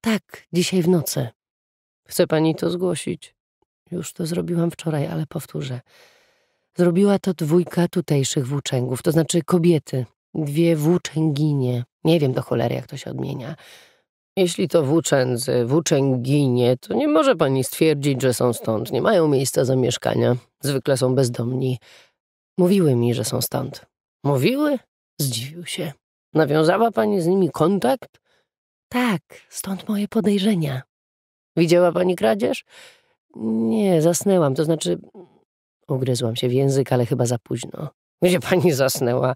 Tak, dzisiaj w nocy. Chce pani to zgłosić? Już to zrobiłam wczoraj, ale powtórzę. Zrobiła to dwójka tutejszych włóczęgów, to znaczy kobiety. Dwie włóczęginie. Nie wiem do cholery, jak to się odmienia. Jeśli to włóczędzy, włóczęginie, to nie może pani stwierdzić, że są stąd. Nie mają miejsca zamieszkania. Zwykle są bezdomni. Mówiły mi, że są stąd. Mówiły? Zdziwił się. Nawiązała pani z nimi kontakt? Tak, stąd moje podejrzenia. Widziała pani kradzież? Nie, zasnęłam, to znaczy... Ugryzłam się w język, ale chyba za późno. Gdzie pani zasnęła?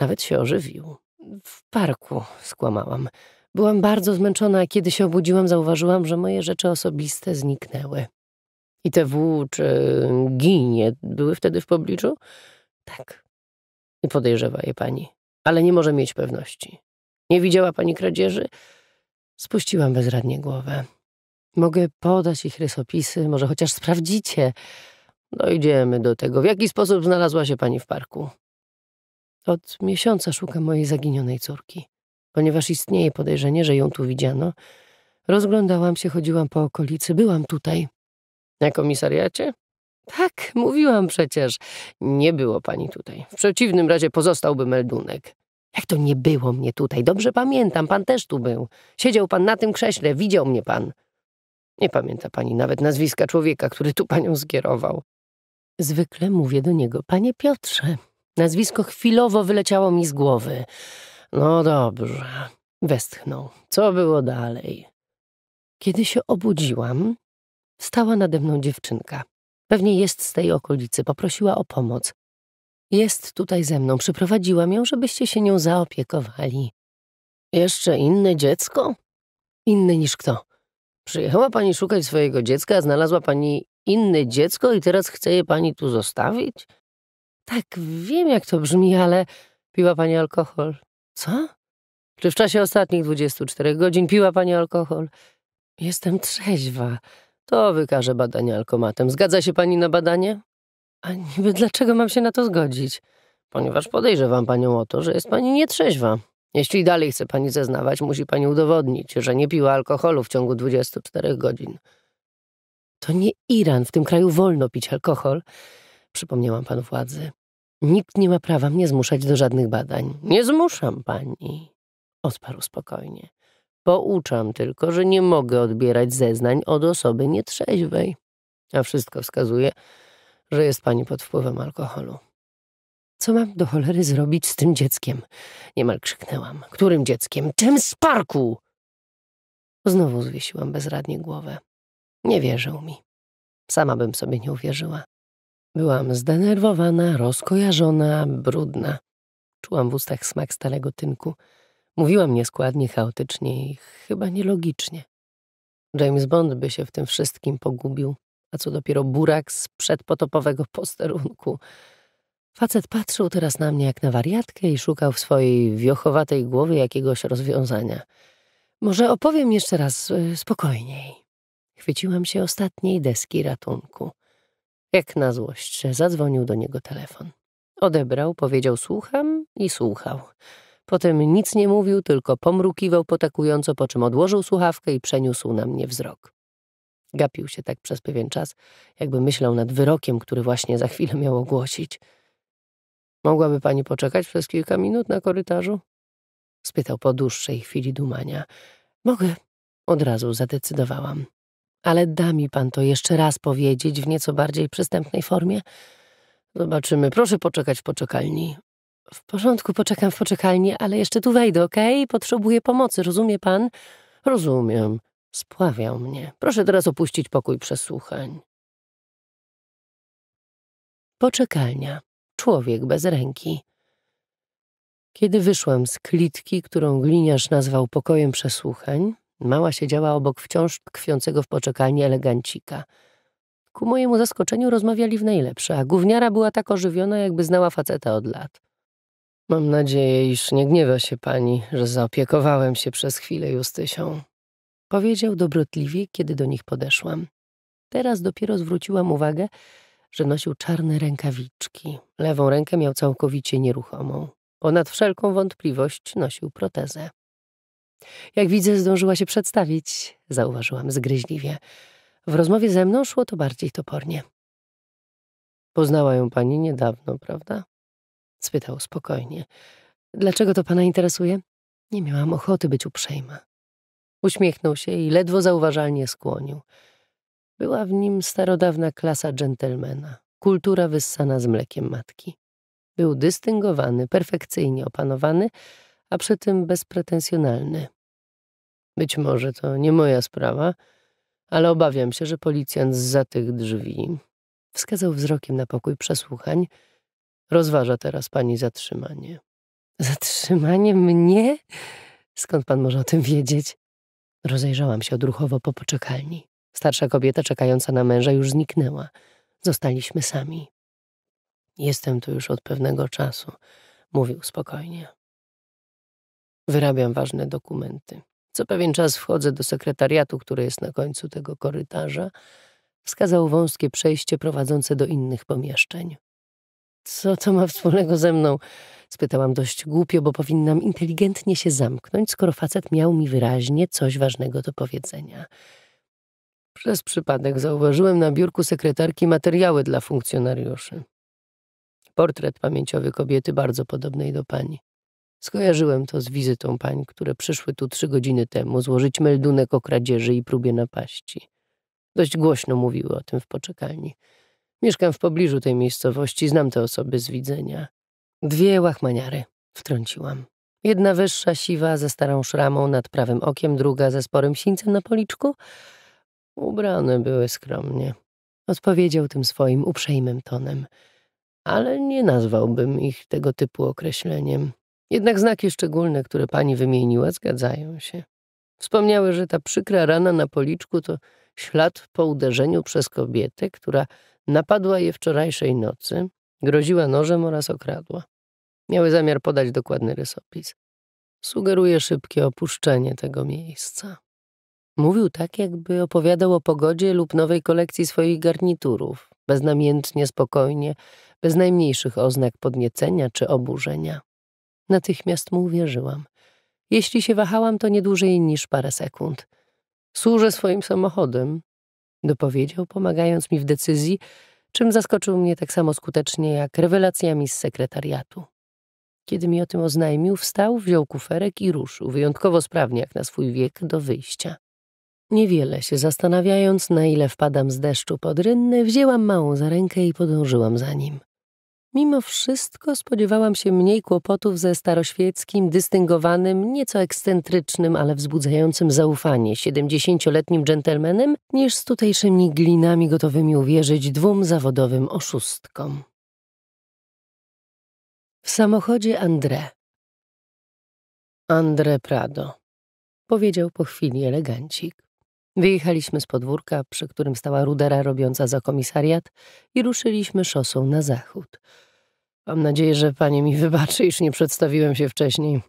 Nawet się ożywił. W parku, skłamałam. Byłam bardzo zmęczona, a kiedy się obudziłam, zauważyłam, że moje rzeczy osobiste zniknęły. I te włóczy, ginie były wtedy w pobliżu? Tak. I podejrzewa je pani. Ale nie może mieć pewności. Nie widziała pani kradzieży? Spuściłam bezradnie głowę. Mogę podać ich rysopisy, może chociaż sprawdzicie. Dojdziemy do tego. W jaki sposób znalazła się pani w parku? Od miesiąca szukam mojej zaginionej córki. Ponieważ istnieje podejrzenie, że ją tu widziano, rozglądałam się, chodziłam po okolicy, byłam tutaj. Na komisariacie? Tak, mówiłam przecież. Nie było pani tutaj. W przeciwnym razie pozostałby meldunek. Jak to nie było mnie tutaj? Dobrze pamiętam, pan też tu był. Siedział pan na tym krześle, widział mnie pan. Nie pamięta pani nawet nazwiska człowieka, który tu panią skierował. Zwykle mówię do niego, panie Piotrze. Nazwisko chwilowo wyleciało mi z głowy. No dobrze, westchnął. Co było dalej? Kiedy się obudziłam, stała nade mną dziewczynka. Pewnie jest z tej okolicy, poprosiła o pomoc. Jest tutaj ze mną, przyprowadziłam ją, żebyście się nią zaopiekowali. Jeszcze inne dziecko? Inne niż kto? Przyjechała pani szukać swojego dziecka, znalazła pani inne dziecko i teraz chce je pani tu zostawić? Tak, wiem jak to brzmi, ale piła pani alkohol. Co? Czy w czasie ostatnich 24 godzin piła pani alkohol? Jestem trzeźwa. To wykaże badanie alkomatem. Zgadza się pani na badanie? A niby dlaczego mam się na to zgodzić? Ponieważ podejrzewam panią o to, że jest pani nietrzeźwa. Jeśli dalej chce pani zeznawać, musi pani udowodnić, że nie piła alkoholu w ciągu 24 godzin. To nie Iran, w tym kraju wolno pić alkohol. Przypomniałam panu władzy. Nikt nie ma prawa mnie zmuszać do żadnych badań. Nie zmuszam pani, odparł spokojnie. Pouczam tylko, że nie mogę odbierać zeznań od osoby nietrzeźwej. A wszystko wskazuje, że jest pani pod wpływem alkoholu. Co mam do cholery zrobić z tym dzieckiem? Niemal krzyknęłam. Którym dzieckiem? Tym z parku! Znowu zwiesiłam bezradnie głowę. Nie wierzył mi. Sama bym sobie nie uwierzyła. Byłam zdenerwowana, rozkojarzona, brudna. Czułam w ustach smak starego tynku. Mówiłam nieskładnie, chaotycznie i chyba nielogicznie. James Bond by się w tym wszystkim pogubił, a co dopiero burak z przedpotopowego posterunku. Facet patrzył teraz na mnie jak na wariatkę i szukał w swojej wiochowatej głowie jakiegoś rozwiązania. Może opowiem jeszcze raz e, spokojniej. Chwyciłam się ostatniej deski ratunku. Jak na złość zadzwonił do niego telefon. Odebrał, powiedział słucham i słuchał. Potem nic nie mówił, tylko pomrukiwał potakująco, po czym odłożył słuchawkę i przeniósł na mnie wzrok. Gapił się tak przez pewien czas, jakby myślał nad wyrokiem, który właśnie za chwilę miał ogłosić. Mogłaby pani poczekać przez kilka minut na korytarzu? Spytał po dłuższej chwili dumania. Mogę. Od razu zadecydowałam. Ale da mi pan to jeszcze raz powiedzieć w nieco bardziej przystępnej formie? Zobaczymy. Proszę poczekać w poczekalni. W porządku, poczekam w poczekalni, ale jeszcze tu wejdę, okej? Okay? Potrzebuję pomocy, rozumie pan? Rozumiem. Spławiał mnie. Proszę teraz opuścić pokój przesłuchań. Poczekalnia. Człowiek bez ręki. Kiedy wyszłam z klitki, którą gliniarz nazwał pokojem przesłuchań, Mała siedziała obok wciąż tkwiącego w poczekalni elegancika. Ku mojemu zaskoczeniu rozmawiali w najlepsze, a gówniara była tak ożywiona, jakby znała faceta od lat. Mam nadzieję, iż nie gniewa się pani, że zaopiekowałem się przez chwilę Justysią. Powiedział dobrotliwie, kiedy do nich podeszłam. Teraz dopiero zwróciłam uwagę, że nosił czarne rękawiczki. Lewą rękę miał całkowicie nieruchomą. Ponad wszelką wątpliwość nosił protezę. Jak widzę, zdążyła się przedstawić, zauważyłam zgryźliwie. W rozmowie ze mną szło to bardziej topornie. Poznała ją pani niedawno, prawda? spytał spokojnie. Dlaczego to pana interesuje? Nie miałam ochoty być uprzejma. Uśmiechnął się i ledwo zauważalnie skłonił. Była w nim starodawna klasa dżentelmena, kultura wyssana z mlekiem matki. Był dystyngowany, perfekcyjnie opanowany, a przy tym bezpretensjonalny. Być może to nie moja sprawa, ale obawiam się, że policjant za tych drzwi wskazał wzrokiem na pokój przesłuchań. Rozważa teraz pani zatrzymanie. Zatrzymanie mnie? Skąd pan może o tym wiedzieć? Rozejrzałam się odruchowo po poczekalni. Starsza kobieta czekająca na męża już zniknęła. Zostaliśmy sami. Jestem tu już od pewnego czasu, mówił spokojnie. Wyrabiam ważne dokumenty. Co pewien czas wchodzę do sekretariatu, który jest na końcu tego korytarza. Wskazał wąskie przejście prowadzące do innych pomieszczeń. Co to ma wspólnego ze mną? Spytałam dość głupio, bo powinnam inteligentnie się zamknąć, skoro facet miał mi wyraźnie coś ważnego do powiedzenia. Przez przypadek zauważyłem na biurku sekretarki materiały dla funkcjonariuszy. Portret pamięciowy kobiety bardzo podobnej do pani. Skojarzyłem to z wizytą pań, które przyszły tu trzy godziny temu złożyć meldunek o kradzieży i próbie napaści. Dość głośno mówiły o tym w poczekalni. Mieszkam w pobliżu tej miejscowości, znam te osoby z widzenia. Dwie łachmaniary, wtrąciłam. Jedna wyższa, siwa, ze starą szramą nad prawym okiem, druga ze sporym sińcem na policzku. Ubrane były skromnie. Odpowiedział tym swoim uprzejmym tonem. Ale nie nazwałbym ich tego typu określeniem. Jednak znaki szczególne, które pani wymieniła, zgadzają się. Wspomniały, że ta przykra rana na policzku to ślad po uderzeniu przez kobietę, która napadła je wczorajszej nocy, groziła nożem oraz okradła. Miały zamiar podać dokładny rysopis. Sugeruje szybkie opuszczenie tego miejsca. Mówił tak, jakby opowiadał o pogodzie lub nowej kolekcji swoich garniturów, beznamiętnie, spokojnie, bez najmniejszych oznak podniecenia czy oburzenia. Natychmiast mu uwierzyłam. Jeśli się wahałam, to nie dłużej niż parę sekund. Służę swoim samochodem, dopowiedział, pomagając mi w decyzji, czym zaskoczył mnie tak samo skutecznie jak rewelacjami z sekretariatu. Kiedy mi o tym oznajmił, wstał, wziął kuferek i ruszył, wyjątkowo sprawnie jak na swój wiek, do wyjścia. Niewiele się zastanawiając, na ile wpadam z deszczu pod rynny, wzięłam małą za rękę i podążyłam za nim. Mimo wszystko spodziewałam się mniej kłopotów ze staroświeckim, dystyngowanym, nieco ekscentrycznym, ale wzbudzającym zaufanie siedemdziesięcioletnim dżentelmenem, niż z tutejszymi glinami gotowymi uwierzyć dwóm zawodowym oszustkom. W samochodzie André. André Prado, powiedział po chwili elegancik. Wyjechaliśmy z podwórka, przy którym stała rudera robiąca za komisariat i ruszyliśmy szosą na zachód. Mam nadzieję, że pani mi wybaczy, iż nie przedstawiłem się wcześniej.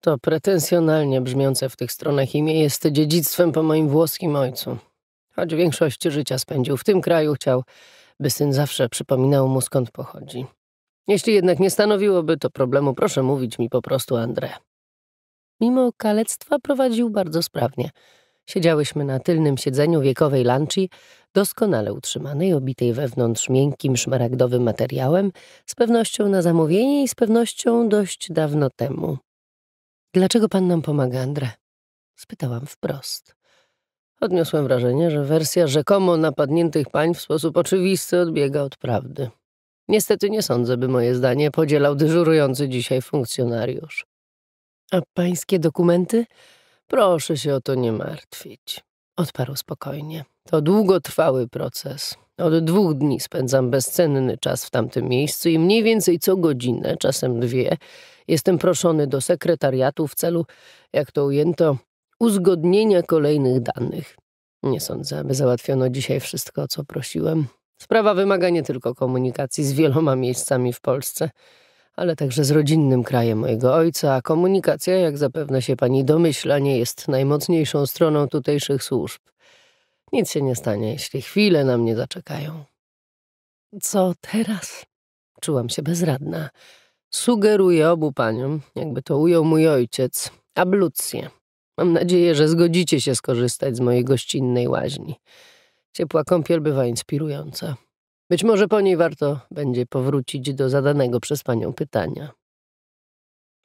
To pretensjonalnie brzmiące w tych stronach imię jest dziedzictwem po moim włoskim ojcu. Choć większość życia spędził w tym kraju, chciał, by syn zawsze przypominał mu skąd pochodzi. Jeśli jednak nie stanowiłoby to problemu, proszę mówić mi po prostu André. Mimo kalectwa prowadził bardzo sprawnie – Siedziałyśmy na tylnym siedzeniu wiekowej lanci, doskonale utrzymanej, obitej wewnątrz miękkim, szmaragdowym materiałem, z pewnością na zamówienie i z pewnością dość dawno temu. Dlaczego pan nam pomaga, Andre? Spytałam wprost. Odniosłem wrażenie, że wersja rzekomo napadniętych pań w sposób oczywisty odbiega od prawdy. Niestety nie sądzę, by moje zdanie podzielał dyżurujący dzisiaj funkcjonariusz. A pańskie dokumenty? Proszę się o to nie martwić. Odparł spokojnie. To długotrwały proces. Od dwóch dni spędzam bezcenny czas w tamtym miejscu i mniej więcej co godzinę, czasem dwie, jestem proszony do sekretariatu w celu, jak to ujęto, uzgodnienia kolejnych danych. Nie sądzę, aby załatwiono dzisiaj wszystko, o co prosiłem. Sprawa wymaga nie tylko komunikacji z wieloma miejscami w Polsce, ale także z rodzinnym krajem mojego ojca, a komunikacja, jak zapewne się pani domyśla, nie jest najmocniejszą stroną tutejszych służb. Nic się nie stanie, jeśli chwilę na mnie zaczekają. Co teraz? Czułam się bezradna. Sugeruję obu paniom, jakby to ujął mój ojciec, ablucję. Mam nadzieję, że zgodzicie się skorzystać z mojej gościnnej łaźni. Ciepła kąpiel bywa inspirująca. Być może po niej warto będzie powrócić do zadanego przez panią pytania.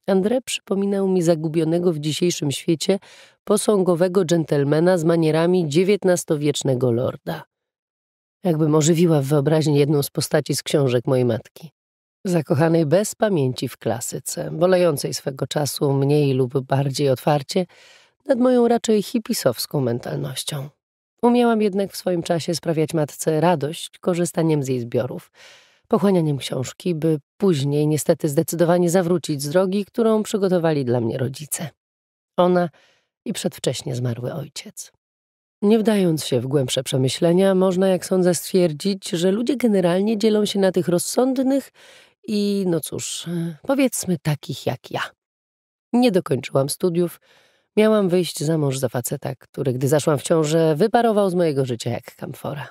André przypominał mi zagubionego w dzisiejszym świecie posągowego dżentelmena z manierami XIX-wiecznego lorda. Jakbym ożywiła w wyobraźni jedną z postaci z książek mojej matki. Zakochanej bez pamięci w klasyce, bolejącej swego czasu mniej lub bardziej otwarcie nad moją raczej hipisowską mentalnością. Umiałam jednak w swoim czasie sprawiać matce radość korzystaniem z jej zbiorów, pochłanianiem książki, by później niestety zdecydowanie zawrócić z drogi, którą przygotowali dla mnie rodzice. Ona i przedwcześnie zmarły ojciec. Nie wdając się w głębsze przemyślenia, można, jak sądzę, stwierdzić, że ludzie generalnie dzielą się na tych rozsądnych i, no cóż, powiedzmy takich jak ja. Nie dokończyłam studiów, miałam wyjść za mąż za faceta, który, gdy zaszłam w ciążę, wyparował z mojego życia jak kamfora.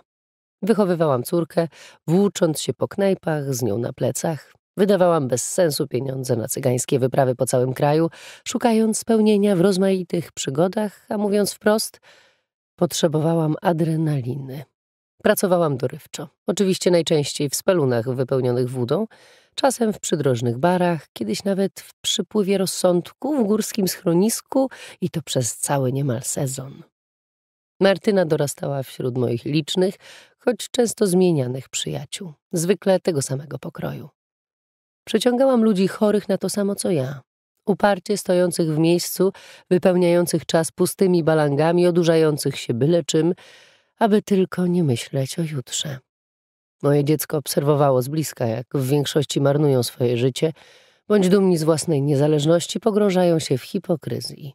Wychowywałam córkę, włócząc się po knajpach, z nią na plecach. Wydawałam bez sensu pieniądze na cygańskie wyprawy po całym kraju, szukając spełnienia w rozmaitych przygodach, a mówiąc wprost, potrzebowałam adrenaliny. Pracowałam dorywczo, oczywiście najczęściej w spelunach wypełnionych wódą, czasem w przydrożnych barach, kiedyś nawet w przypływie rozsądku, w górskim schronisku i to przez cały niemal sezon. Martyna dorastała wśród moich licznych, choć często zmienianych przyjaciół, zwykle tego samego pokroju. Przyciągałam ludzi chorych na to samo co ja, uparcie stojących w miejscu, wypełniających czas pustymi balangami, odurzających się byle czym, aby tylko nie myśleć o jutrze. Moje dziecko obserwowało z bliska, jak w większości marnują swoje życie, bądź dumni z własnej niezależności pogrążają się w hipokryzji.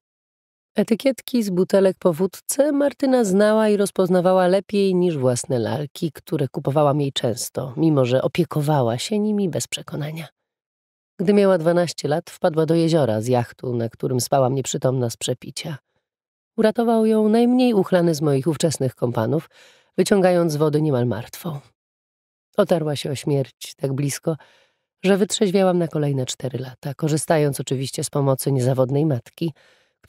Etykietki z butelek po wódce Martyna znała i rozpoznawała lepiej niż własne lalki, które kupowałam jej często, mimo że opiekowała się nimi bez przekonania. Gdy miała dwanaście lat, wpadła do jeziora z jachtu, na którym spała nieprzytomna z przepicia. Uratował ją najmniej uchlany z moich ówczesnych kompanów, wyciągając z wody niemal martwą. Otarła się o śmierć tak blisko, że wytrzeźwiałam na kolejne cztery lata, korzystając oczywiście z pomocy niezawodnej matki –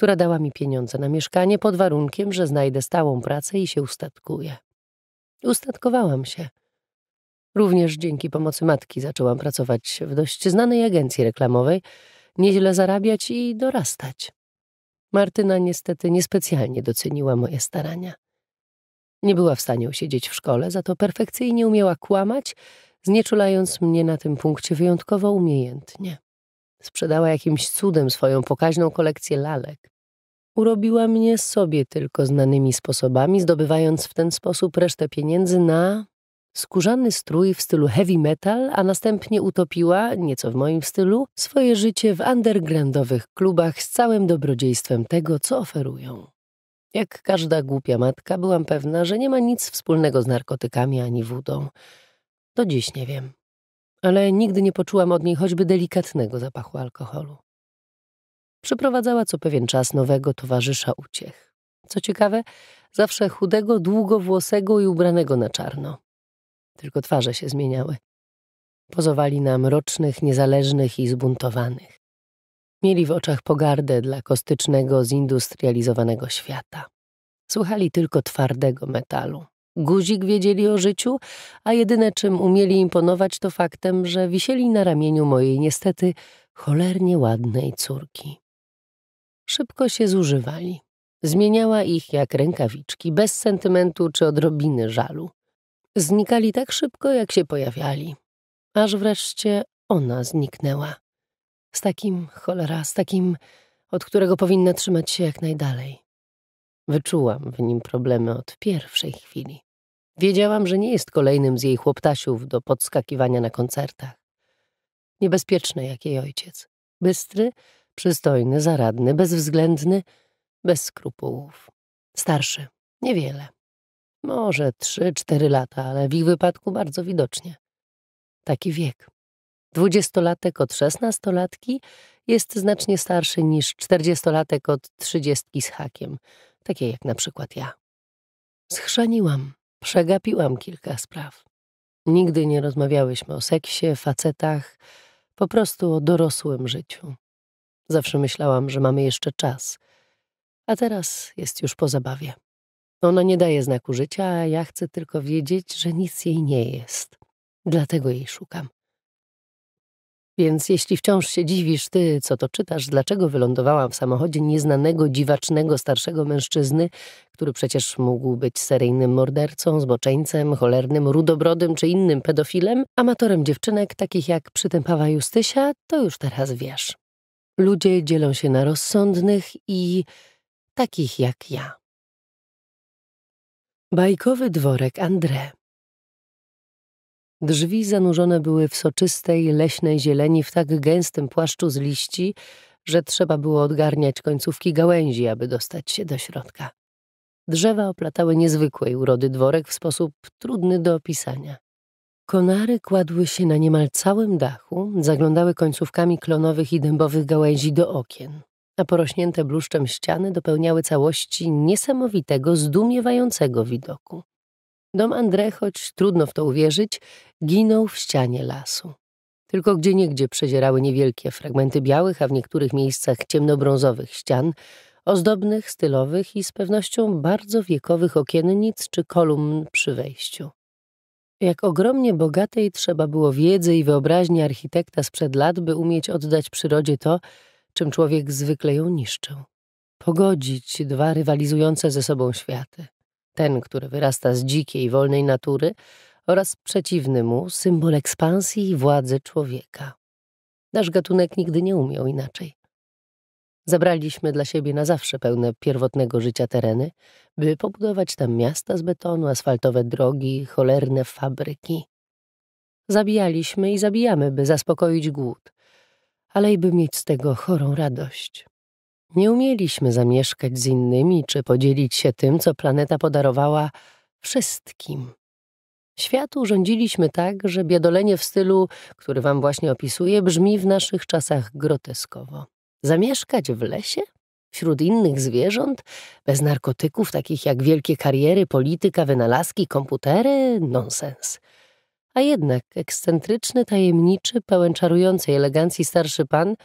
która dała mi pieniądze na mieszkanie pod warunkiem, że znajdę stałą pracę i się ustatkuję. Ustatkowałam się. Również dzięki pomocy matki zaczęłam pracować w dość znanej agencji reklamowej, nieźle zarabiać i dorastać. Martyna niestety niespecjalnie doceniła moje starania. Nie była w stanie usiedzieć w szkole, za to perfekcyjnie umiała kłamać, znieczulając mnie na tym punkcie wyjątkowo umiejętnie. Sprzedała jakimś cudem swoją pokaźną kolekcję lalek. Urobiła mnie sobie tylko znanymi sposobami, zdobywając w ten sposób resztę pieniędzy na skórzany strój w stylu heavy metal, a następnie utopiła, nieco w moim stylu, swoje życie w undergroundowych klubach z całym dobrodziejstwem tego, co oferują. Jak każda głupia matka, byłam pewna, że nie ma nic wspólnego z narkotykami ani wódą. Do dziś nie wiem ale nigdy nie poczułam od niej choćby delikatnego zapachu alkoholu. Przyprowadzała co pewien czas nowego towarzysza uciech. Co ciekawe, zawsze chudego, długowłosego i ubranego na czarno. Tylko twarze się zmieniały. Pozowali na mrocznych, niezależnych i zbuntowanych. Mieli w oczach pogardę dla kostycznego, zindustrializowanego świata. Słuchali tylko twardego metalu, Guzik wiedzieli o życiu, a jedyne czym umieli imponować to faktem, że wisieli na ramieniu mojej niestety cholernie ładnej córki. Szybko się zużywali. Zmieniała ich jak rękawiczki, bez sentymentu czy odrobiny żalu. Znikali tak szybko, jak się pojawiali. Aż wreszcie ona zniknęła. Z takim, cholera, z takim, od którego powinna trzymać się jak najdalej. Wyczułam w nim problemy od pierwszej chwili. Wiedziałam, że nie jest kolejnym z jej chłoptasiów do podskakiwania na koncertach. Niebezpieczny jak jej ojciec. Bystry, przystojny, zaradny, bezwzględny, bez skrupułów. Starszy, niewiele. Może trzy, cztery lata, ale w ich wypadku bardzo widocznie. Taki wiek. Dwudziestolatek od szesnastolatki jest znacznie starszy niż czterdziestolatek od trzydziestki z hakiem, takie jak na przykład ja. Schrzaniłam. Przegapiłam kilka spraw. Nigdy nie rozmawiałyśmy o seksie, facetach, po prostu o dorosłym życiu. Zawsze myślałam, że mamy jeszcze czas, a teraz jest już po zabawie. Ona nie daje znaku życia, a ja chcę tylko wiedzieć, że nic jej nie jest. Dlatego jej szukam. Więc jeśli wciąż się dziwisz ty, co to czytasz, dlaczego wylądowałam w samochodzie nieznanego, dziwacznego, starszego mężczyzny, który przecież mógł być seryjnym mordercą, zboczeńcem, cholernym, rudobrodym czy innym pedofilem, amatorem dziewczynek takich jak przytępawa Justysia, to już teraz wiesz. Ludzie dzielą się na rozsądnych i takich jak ja. Bajkowy dworek André Drzwi zanurzone były w soczystej, leśnej zieleni w tak gęstym płaszczu z liści, że trzeba było odgarniać końcówki gałęzi, aby dostać się do środka. Drzewa oplatały niezwykłej urody dworek w sposób trudny do opisania. Konary kładły się na niemal całym dachu, zaglądały końcówkami klonowych i dębowych gałęzi do okien, a porośnięte bluszczem ściany dopełniały całości niesamowitego, zdumiewającego widoku. Dom André, choć trudno w to uwierzyć, ginął w ścianie lasu. Tylko gdzieniegdzie przezierały niewielkie fragmenty białych, a w niektórych miejscach ciemnobrązowych ścian, ozdobnych, stylowych i z pewnością bardzo wiekowych okiennic czy kolumn przy wejściu. Jak ogromnie bogatej trzeba było wiedzy i wyobraźni architekta sprzed lat, by umieć oddać przyrodzie to, czym człowiek zwykle ją niszczył. Pogodzić dwa rywalizujące ze sobą światy ten, który wyrasta z dzikiej, wolnej natury, oraz przeciwny mu symbol ekspansji i władzy człowieka. Nasz gatunek nigdy nie umiał inaczej. Zabraliśmy dla siebie na zawsze pełne pierwotnego życia tereny, by pobudować tam miasta z betonu, asfaltowe drogi, cholerne fabryki. Zabijaliśmy i zabijamy, by zaspokoić głód, ale i by mieć z tego chorą radość. Nie umieliśmy zamieszkać z innymi czy podzielić się tym, co planeta podarowała wszystkim. Świat urządziliśmy tak, że biadolenie w stylu, który wam właśnie opisuję, brzmi w naszych czasach groteskowo. Zamieszkać w lesie? Wśród innych zwierząt? Bez narkotyków takich jak wielkie kariery, polityka, wynalazki, komputery? Nonsens. A jednak ekscentryczny, tajemniczy, pełen czarującej elegancji starszy pan –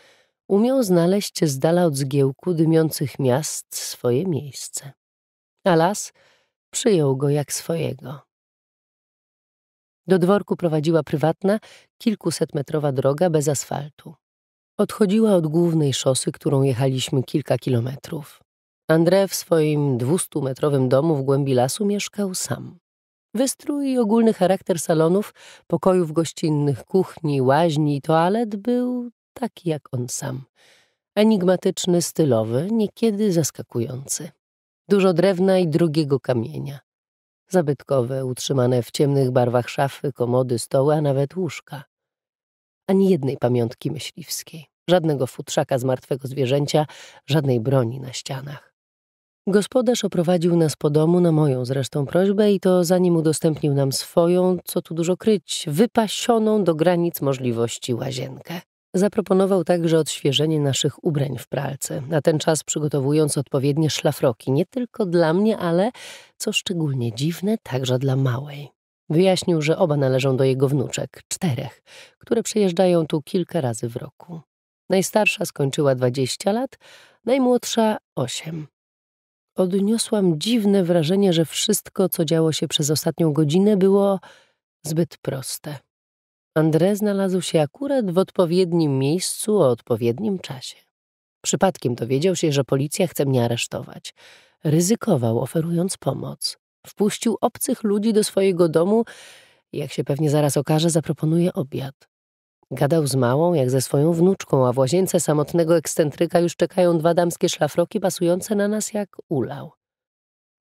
umiał znaleźć z dala od zgiełku dymiących miast swoje miejsce. A las przyjął go jak swojego. Do dworku prowadziła prywatna, kilkusetmetrowa droga bez asfaltu. Odchodziła od głównej szosy, którą jechaliśmy kilka kilometrów. André w swoim dwustumetrowym domu w głębi lasu mieszkał sam. Wystrój i ogólny charakter salonów, pokojów gościnnych, kuchni, łaźni i toalet był taki jak on sam. Enigmatyczny, stylowy, niekiedy zaskakujący. Dużo drewna i drugiego kamienia. Zabytkowe, utrzymane w ciemnych barwach szafy, komody, stoły, a nawet łóżka. Ani jednej pamiątki myśliwskiej, żadnego futrzaka z martwego zwierzęcia, żadnej broni na ścianach. Gospodarz oprowadził nas po domu na moją zresztą prośbę i to zanim udostępnił nam swoją, co tu dużo kryć, wypasioną do granic możliwości łazienkę. Zaproponował także odświeżenie naszych ubrań w pralce, na ten czas przygotowując odpowiednie szlafroki, nie tylko dla mnie, ale, co szczególnie dziwne, także dla małej. Wyjaśnił, że oba należą do jego wnuczek, czterech, które przyjeżdżają tu kilka razy w roku. Najstarsza skończyła dwadzieścia lat, najmłodsza osiem. Odniosłam dziwne wrażenie, że wszystko, co działo się przez ostatnią godzinę, było zbyt proste. André znalazł się akurat w odpowiednim miejscu o odpowiednim czasie. Przypadkiem dowiedział się, że policja chce mnie aresztować. Ryzykował, oferując pomoc. Wpuścił obcych ludzi do swojego domu i, jak się pewnie zaraz okaże, zaproponuje obiad. Gadał z małą, jak ze swoją wnuczką, a w łazience samotnego ekscentryka już czekają dwa damskie szlafroki pasujące na nas jak ulał.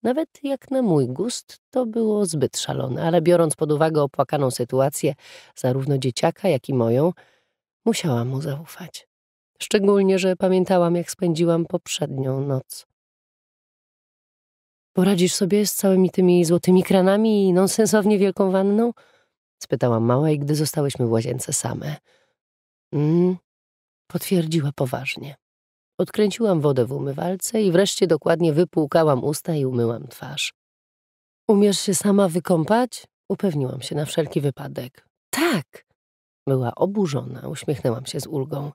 Nawet jak na mój gust, to było zbyt szalone, ale biorąc pod uwagę opłakaną sytuację zarówno dzieciaka, jak i moją, musiałam mu zaufać. Szczególnie, że pamiętałam, jak spędziłam poprzednią noc. Poradzisz sobie z całymi tymi złotymi kranami i nonsensownie wielką wanną? Spytałam małej, gdy zostałyśmy w łazience same. Mm, potwierdziła poważnie. Odkręciłam wodę w umywalce i wreszcie dokładnie wypłukałam usta i umyłam twarz. Umiesz się sama wykąpać? Upewniłam się na wszelki wypadek. Tak! Była oburzona, uśmiechnęłam się z ulgą.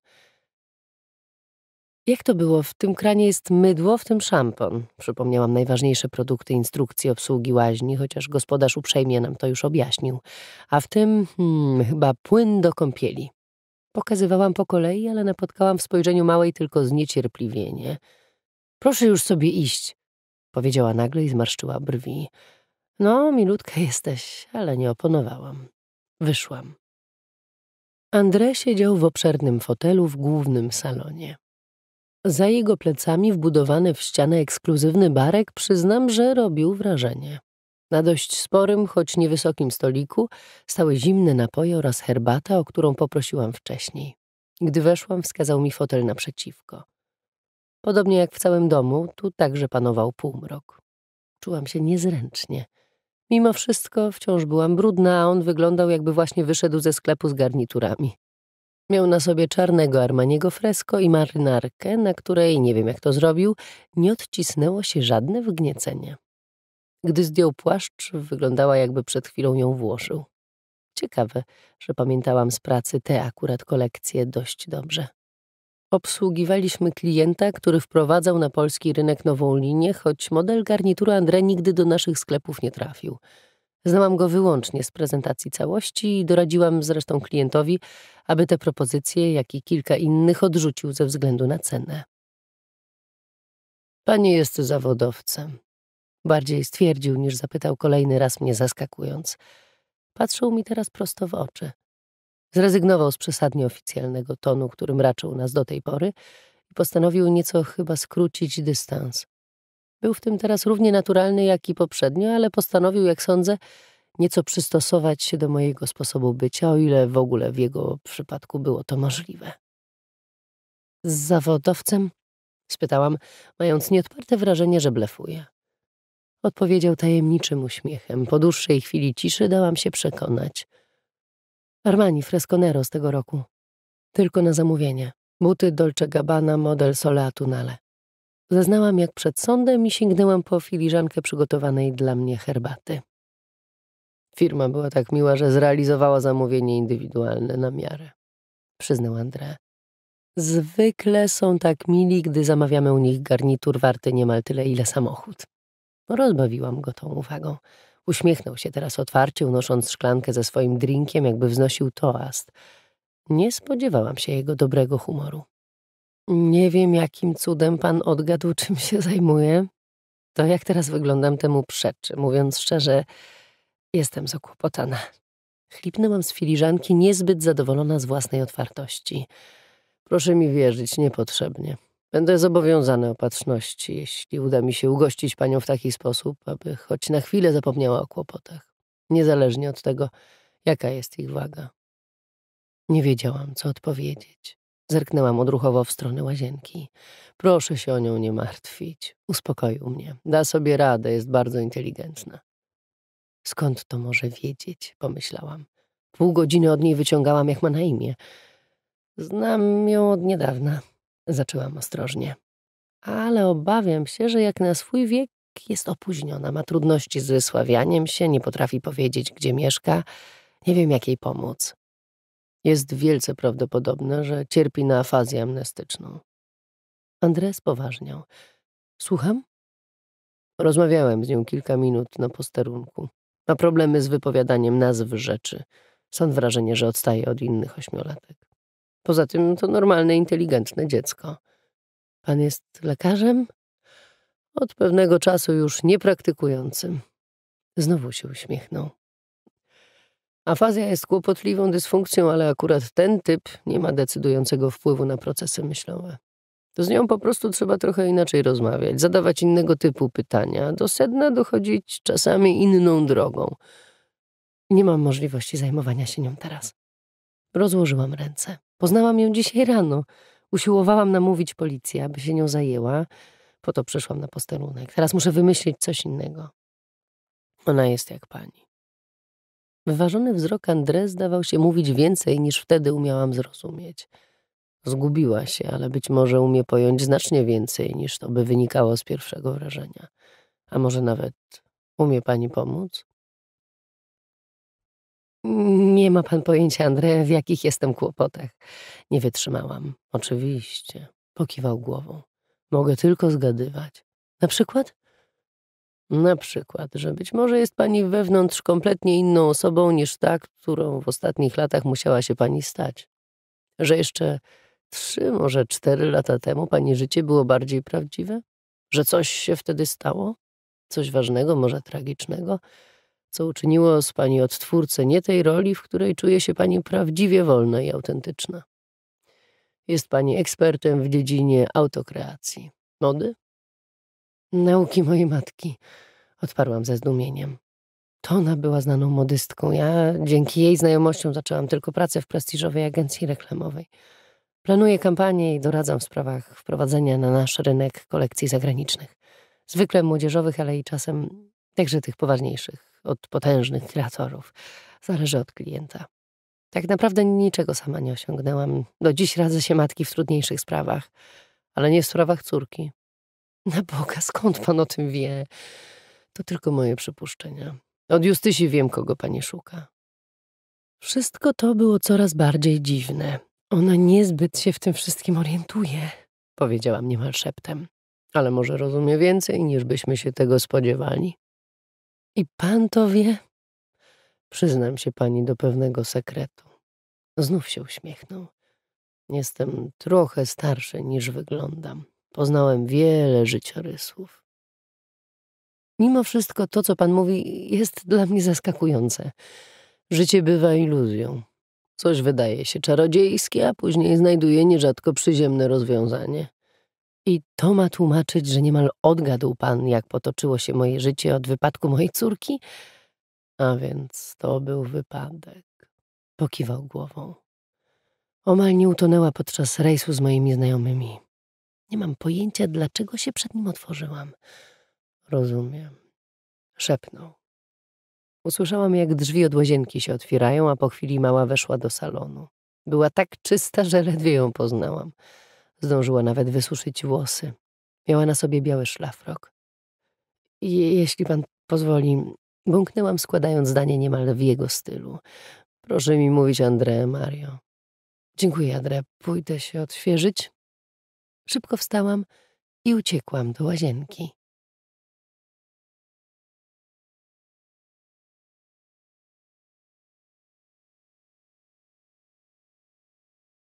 Jak to było? W tym kranie jest mydło, w tym szampon. Przypomniałam najważniejsze produkty instrukcji obsługi łaźni, chociaż gospodarz uprzejmie nam to już objaśnił. A w tym hmm, chyba płyn do kąpieli. Pokazywałam po kolei, ale napotkałam w spojrzeniu małej tylko zniecierpliwienie. Proszę już sobie iść, powiedziała nagle i zmarszczyła brwi. No, milutka jesteś, ale nie oponowałam. Wyszłam. André siedział w obszernym fotelu w głównym salonie. Za jego plecami wbudowany w ścianę ekskluzywny barek przyznam, że robił wrażenie. Na dość sporym, choć niewysokim stoliku stały zimne napoje oraz herbata, o którą poprosiłam wcześniej. Gdy weszłam, wskazał mi fotel naprzeciwko. Podobnie jak w całym domu, tu także panował półmrok. Czułam się niezręcznie. Mimo wszystko wciąż byłam brudna, a on wyglądał jakby właśnie wyszedł ze sklepu z garniturami. Miał na sobie czarnego Armaniego fresko i marynarkę, na której, nie wiem jak to zrobił, nie odcisnęło się żadne wgniecenie. Gdy zdjął płaszcz, wyglądała jakby przed chwilą ją włożył. Ciekawe, że pamiętałam z pracy tę akurat kolekcję dość dobrze. Obsługiwaliśmy klienta, który wprowadzał na polski rynek nową linię, choć model garnituru André nigdy do naszych sklepów nie trafił. Znałam go wyłącznie z prezentacji całości i doradziłam zresztą klientowi, aby te propozycje, jak i kilka innych odrzucił ze względu na cenę. Pani jest zawodowcem. Bardziej stwierdził, niż zapytał kolejny raz mnie zaskakując. Patrzył mi teraz prosto w oczy. Zrezygnował z przesadnie oficjalnego tonu, którym raczył nas do tej pory i postanowił nieco chyba skrócić dystans. Był w tym teraz równie naturalny jak i poprzednio, ale postanowił, jak sądzę, nieco przystosować się do mojego sposobu bycia, o ile w ogóle w jego przypadku było to możliwe. Z zawodowcem? spytałam, mając nieodparte wrażenie, że blefuje. Odpowiedział tajemniczym uśmiechem. Po dłuższej chwili ciszy dałam się przekonać. Armani Fresconero z tego roku. Tylko na zamówienie. Buty Dolce Gabbana, model Sole Atunale. Zaznałam jak przed sądem i sięgnęłam po filiżankę przygotowanej dla mnie herbaty. Firma była tak miła, że zrealizowała zamówienie indywidualne na miarę. Przyznał André. Zwykle są tak mili, gdy zamawiamy u nich garnitur warty niemal tyle, ile samochód. Rozbawiłam go tą uwagą. Uśmiechnął się teraz otwarcie, unosząc szklankę ze swoim drinkiem, jakby wznosił toast. Nie spodziewałam się jego dobrego humoru. Nie wiem, jakim cudem pan odgadł, czym się zajmuję. To, jak teraz wyglądam, temu przeczy. Mówiąc szczerze, jestem zakłopotana. Chlipnęłam z filiżanki, niezbyt zadowolona z własnej otwartości. Proszę mi wierzyć, niepotrzebnie. Będę zobowiązany opatrzności, jeśli uda mi się ugościć panią w taki sposób, aby choć na chwilę zapomniała o kłopotach, niezależnie od tego, jaka jest ich waga. Nie wiedziałam, co odpowiedzieć. Zerknęłam odruchowo w stronę łazienki. Proszę się o nią nie martwić. Uspokoił mnie. Da sobie radę, jest bardzo inteligentna. Skąd to może wiedzieć? Pomyślałam. Pół godziny od niej wyciągałam, jak ma na imię. Znam ją od niedawna. Zaczęłam ostrożnie. Ale obawiam się, że jak na swój wiek jest opóźniona, ma trudności z wysławianiem się, nie potrafi powiedzieć, gdzie mieszka, nie wiem, jak jej pomóc. Jest wielce prawdopodobne, że cierpi na afazję amnestyczną. Andres poważniał. Słucham? Rozmawiałem z nią kilka minut na posterunku. Ma problemy z wypowiadaniem nazw rzeczy. Są wrażenie, że odstaje od innych ośmiolatek. Poza tym to normalne, inteligentne dziecko. Pan jest lekarzem? Od pewnego czasu już niepraktykującym. Znowu się uśmiechnął. Afazja jest kłopotliwą dysfunkcją, ale akurat ten typ nie ma decydującego wpływu na procesy myślowe. To z nią po prostu trzeba trochę inaczej rozmawiać, zadawać innego typu pytania, do sedna dochodzić czasami inną drogą. Nie mam możliwości zajmowania się nią teraz. Rozłożyłam ręce. Poznałam ją dzisiaj rano. Usiłowałam namówić policję, aby się nią zajęła. Po to przyszłam na posterunek. Teraz muszę wymyślić coś innego. Ona jest jak pani. Wyważony wzrok André zdawał się mówić więcej, niż wtedy umiałam zrozumieć. Zgubiła się, ale być może umie pojąć znacznie więcej, niż to by wynikało z pierwszego wrażenia. A może nawet umie pani pomóc? Nie ma pan pojęcia, André, w jakich jestem kłopotach. Nie wytrzymałam. Oczywiście. Pokiwał głową. Mogę tylko zgadywać. Na przykład? Na przykład, że być może jest pani wewnątrz kompletnie inną osobą niż ta, którą w ostatnich latach musiała się pani stać. Że jeszcze trzy, może cztery lata temu pani życie było bardziej prawdziwe? Że coś się wtedy stało? Coś ważnego, może tragicznego? Co uczyniło z pani odtwórcę nie tej roli, w której czuje się pani prawdziwie wolna i autentyczna? Jest pani ekspertem w dziedzinie autokreacji. Mody? Nauki mojej matki, odparłam ze zdumieniem. To ona była znaną modystką. Ja dzięki jej znajomościom zaczęłam tylko pracę w prestiżowej agencji reklamowej. Planuję kampanię i doradzam w sprawach wprowadzenia na nasz rynek kolekcji zagranicznych. Zwykle młodzieżowych, ale i czasem także tych poważniejszych, od potężnych kreatorów. Zależy od klienta. Tak naprawdę niczego sama nie osiągnęłam. Do dziś radzę się matki w trudniejszych sprawach, ale nie w sprawach córki. Na Boga, skąd pan o tym wie? To tylko moje przypuszczenia. Od Justysi wiem, kogo pani szuka. Wszystko to było coraz bardziej dziwne. Ona niezbyt się w tym wszystkim orientuje, powiedziałam niemal szeptem. Ale może rozumie więcej, niż byśmy się tego spodziewali. I pan to wie? Przyznam się pani do pewnego sekretu. Znów się uśmiechnął. Jestem trochę starszy niż wyglądam. Poznałem wiele życiorysów. Mimo wszystko to, co pan mówi, jest dla mnie zaskakujące. Życie bywa iluzją. Coś wydaje się czarodziejskie, a później znajduje nierzadko przyziemne rozwiązanie. I to ma tłumaczyć, że niemal odgadł pan, jak potoczyło się moje życie od wypadku mojej córki? A więc to był wypadek. Pokiwał głową. Omal nie utonęła podczas rejsu z moimi znajomymi. Nie mam pojęcia, dlaczego się przed nim otworzyłam. Rozumiem. Szepnął. Usłyszałam, jak drzwi od łazienki się otwierają, a po chwili mała weszła do salonu. Była tak czysta, że ledwie ją poznałam. Zdążyła nawet wysuszyć włosy. Miała na sobie biały szlafrok. Je jeśli pan pozwoli, bąknęłam, składając zdanie niemal w jego stylu. Proszę mi mówić André, Mario. Dziękuję, André. Pójdę się odświeżyć. Szybko wstałam i uciekłam do łazienki.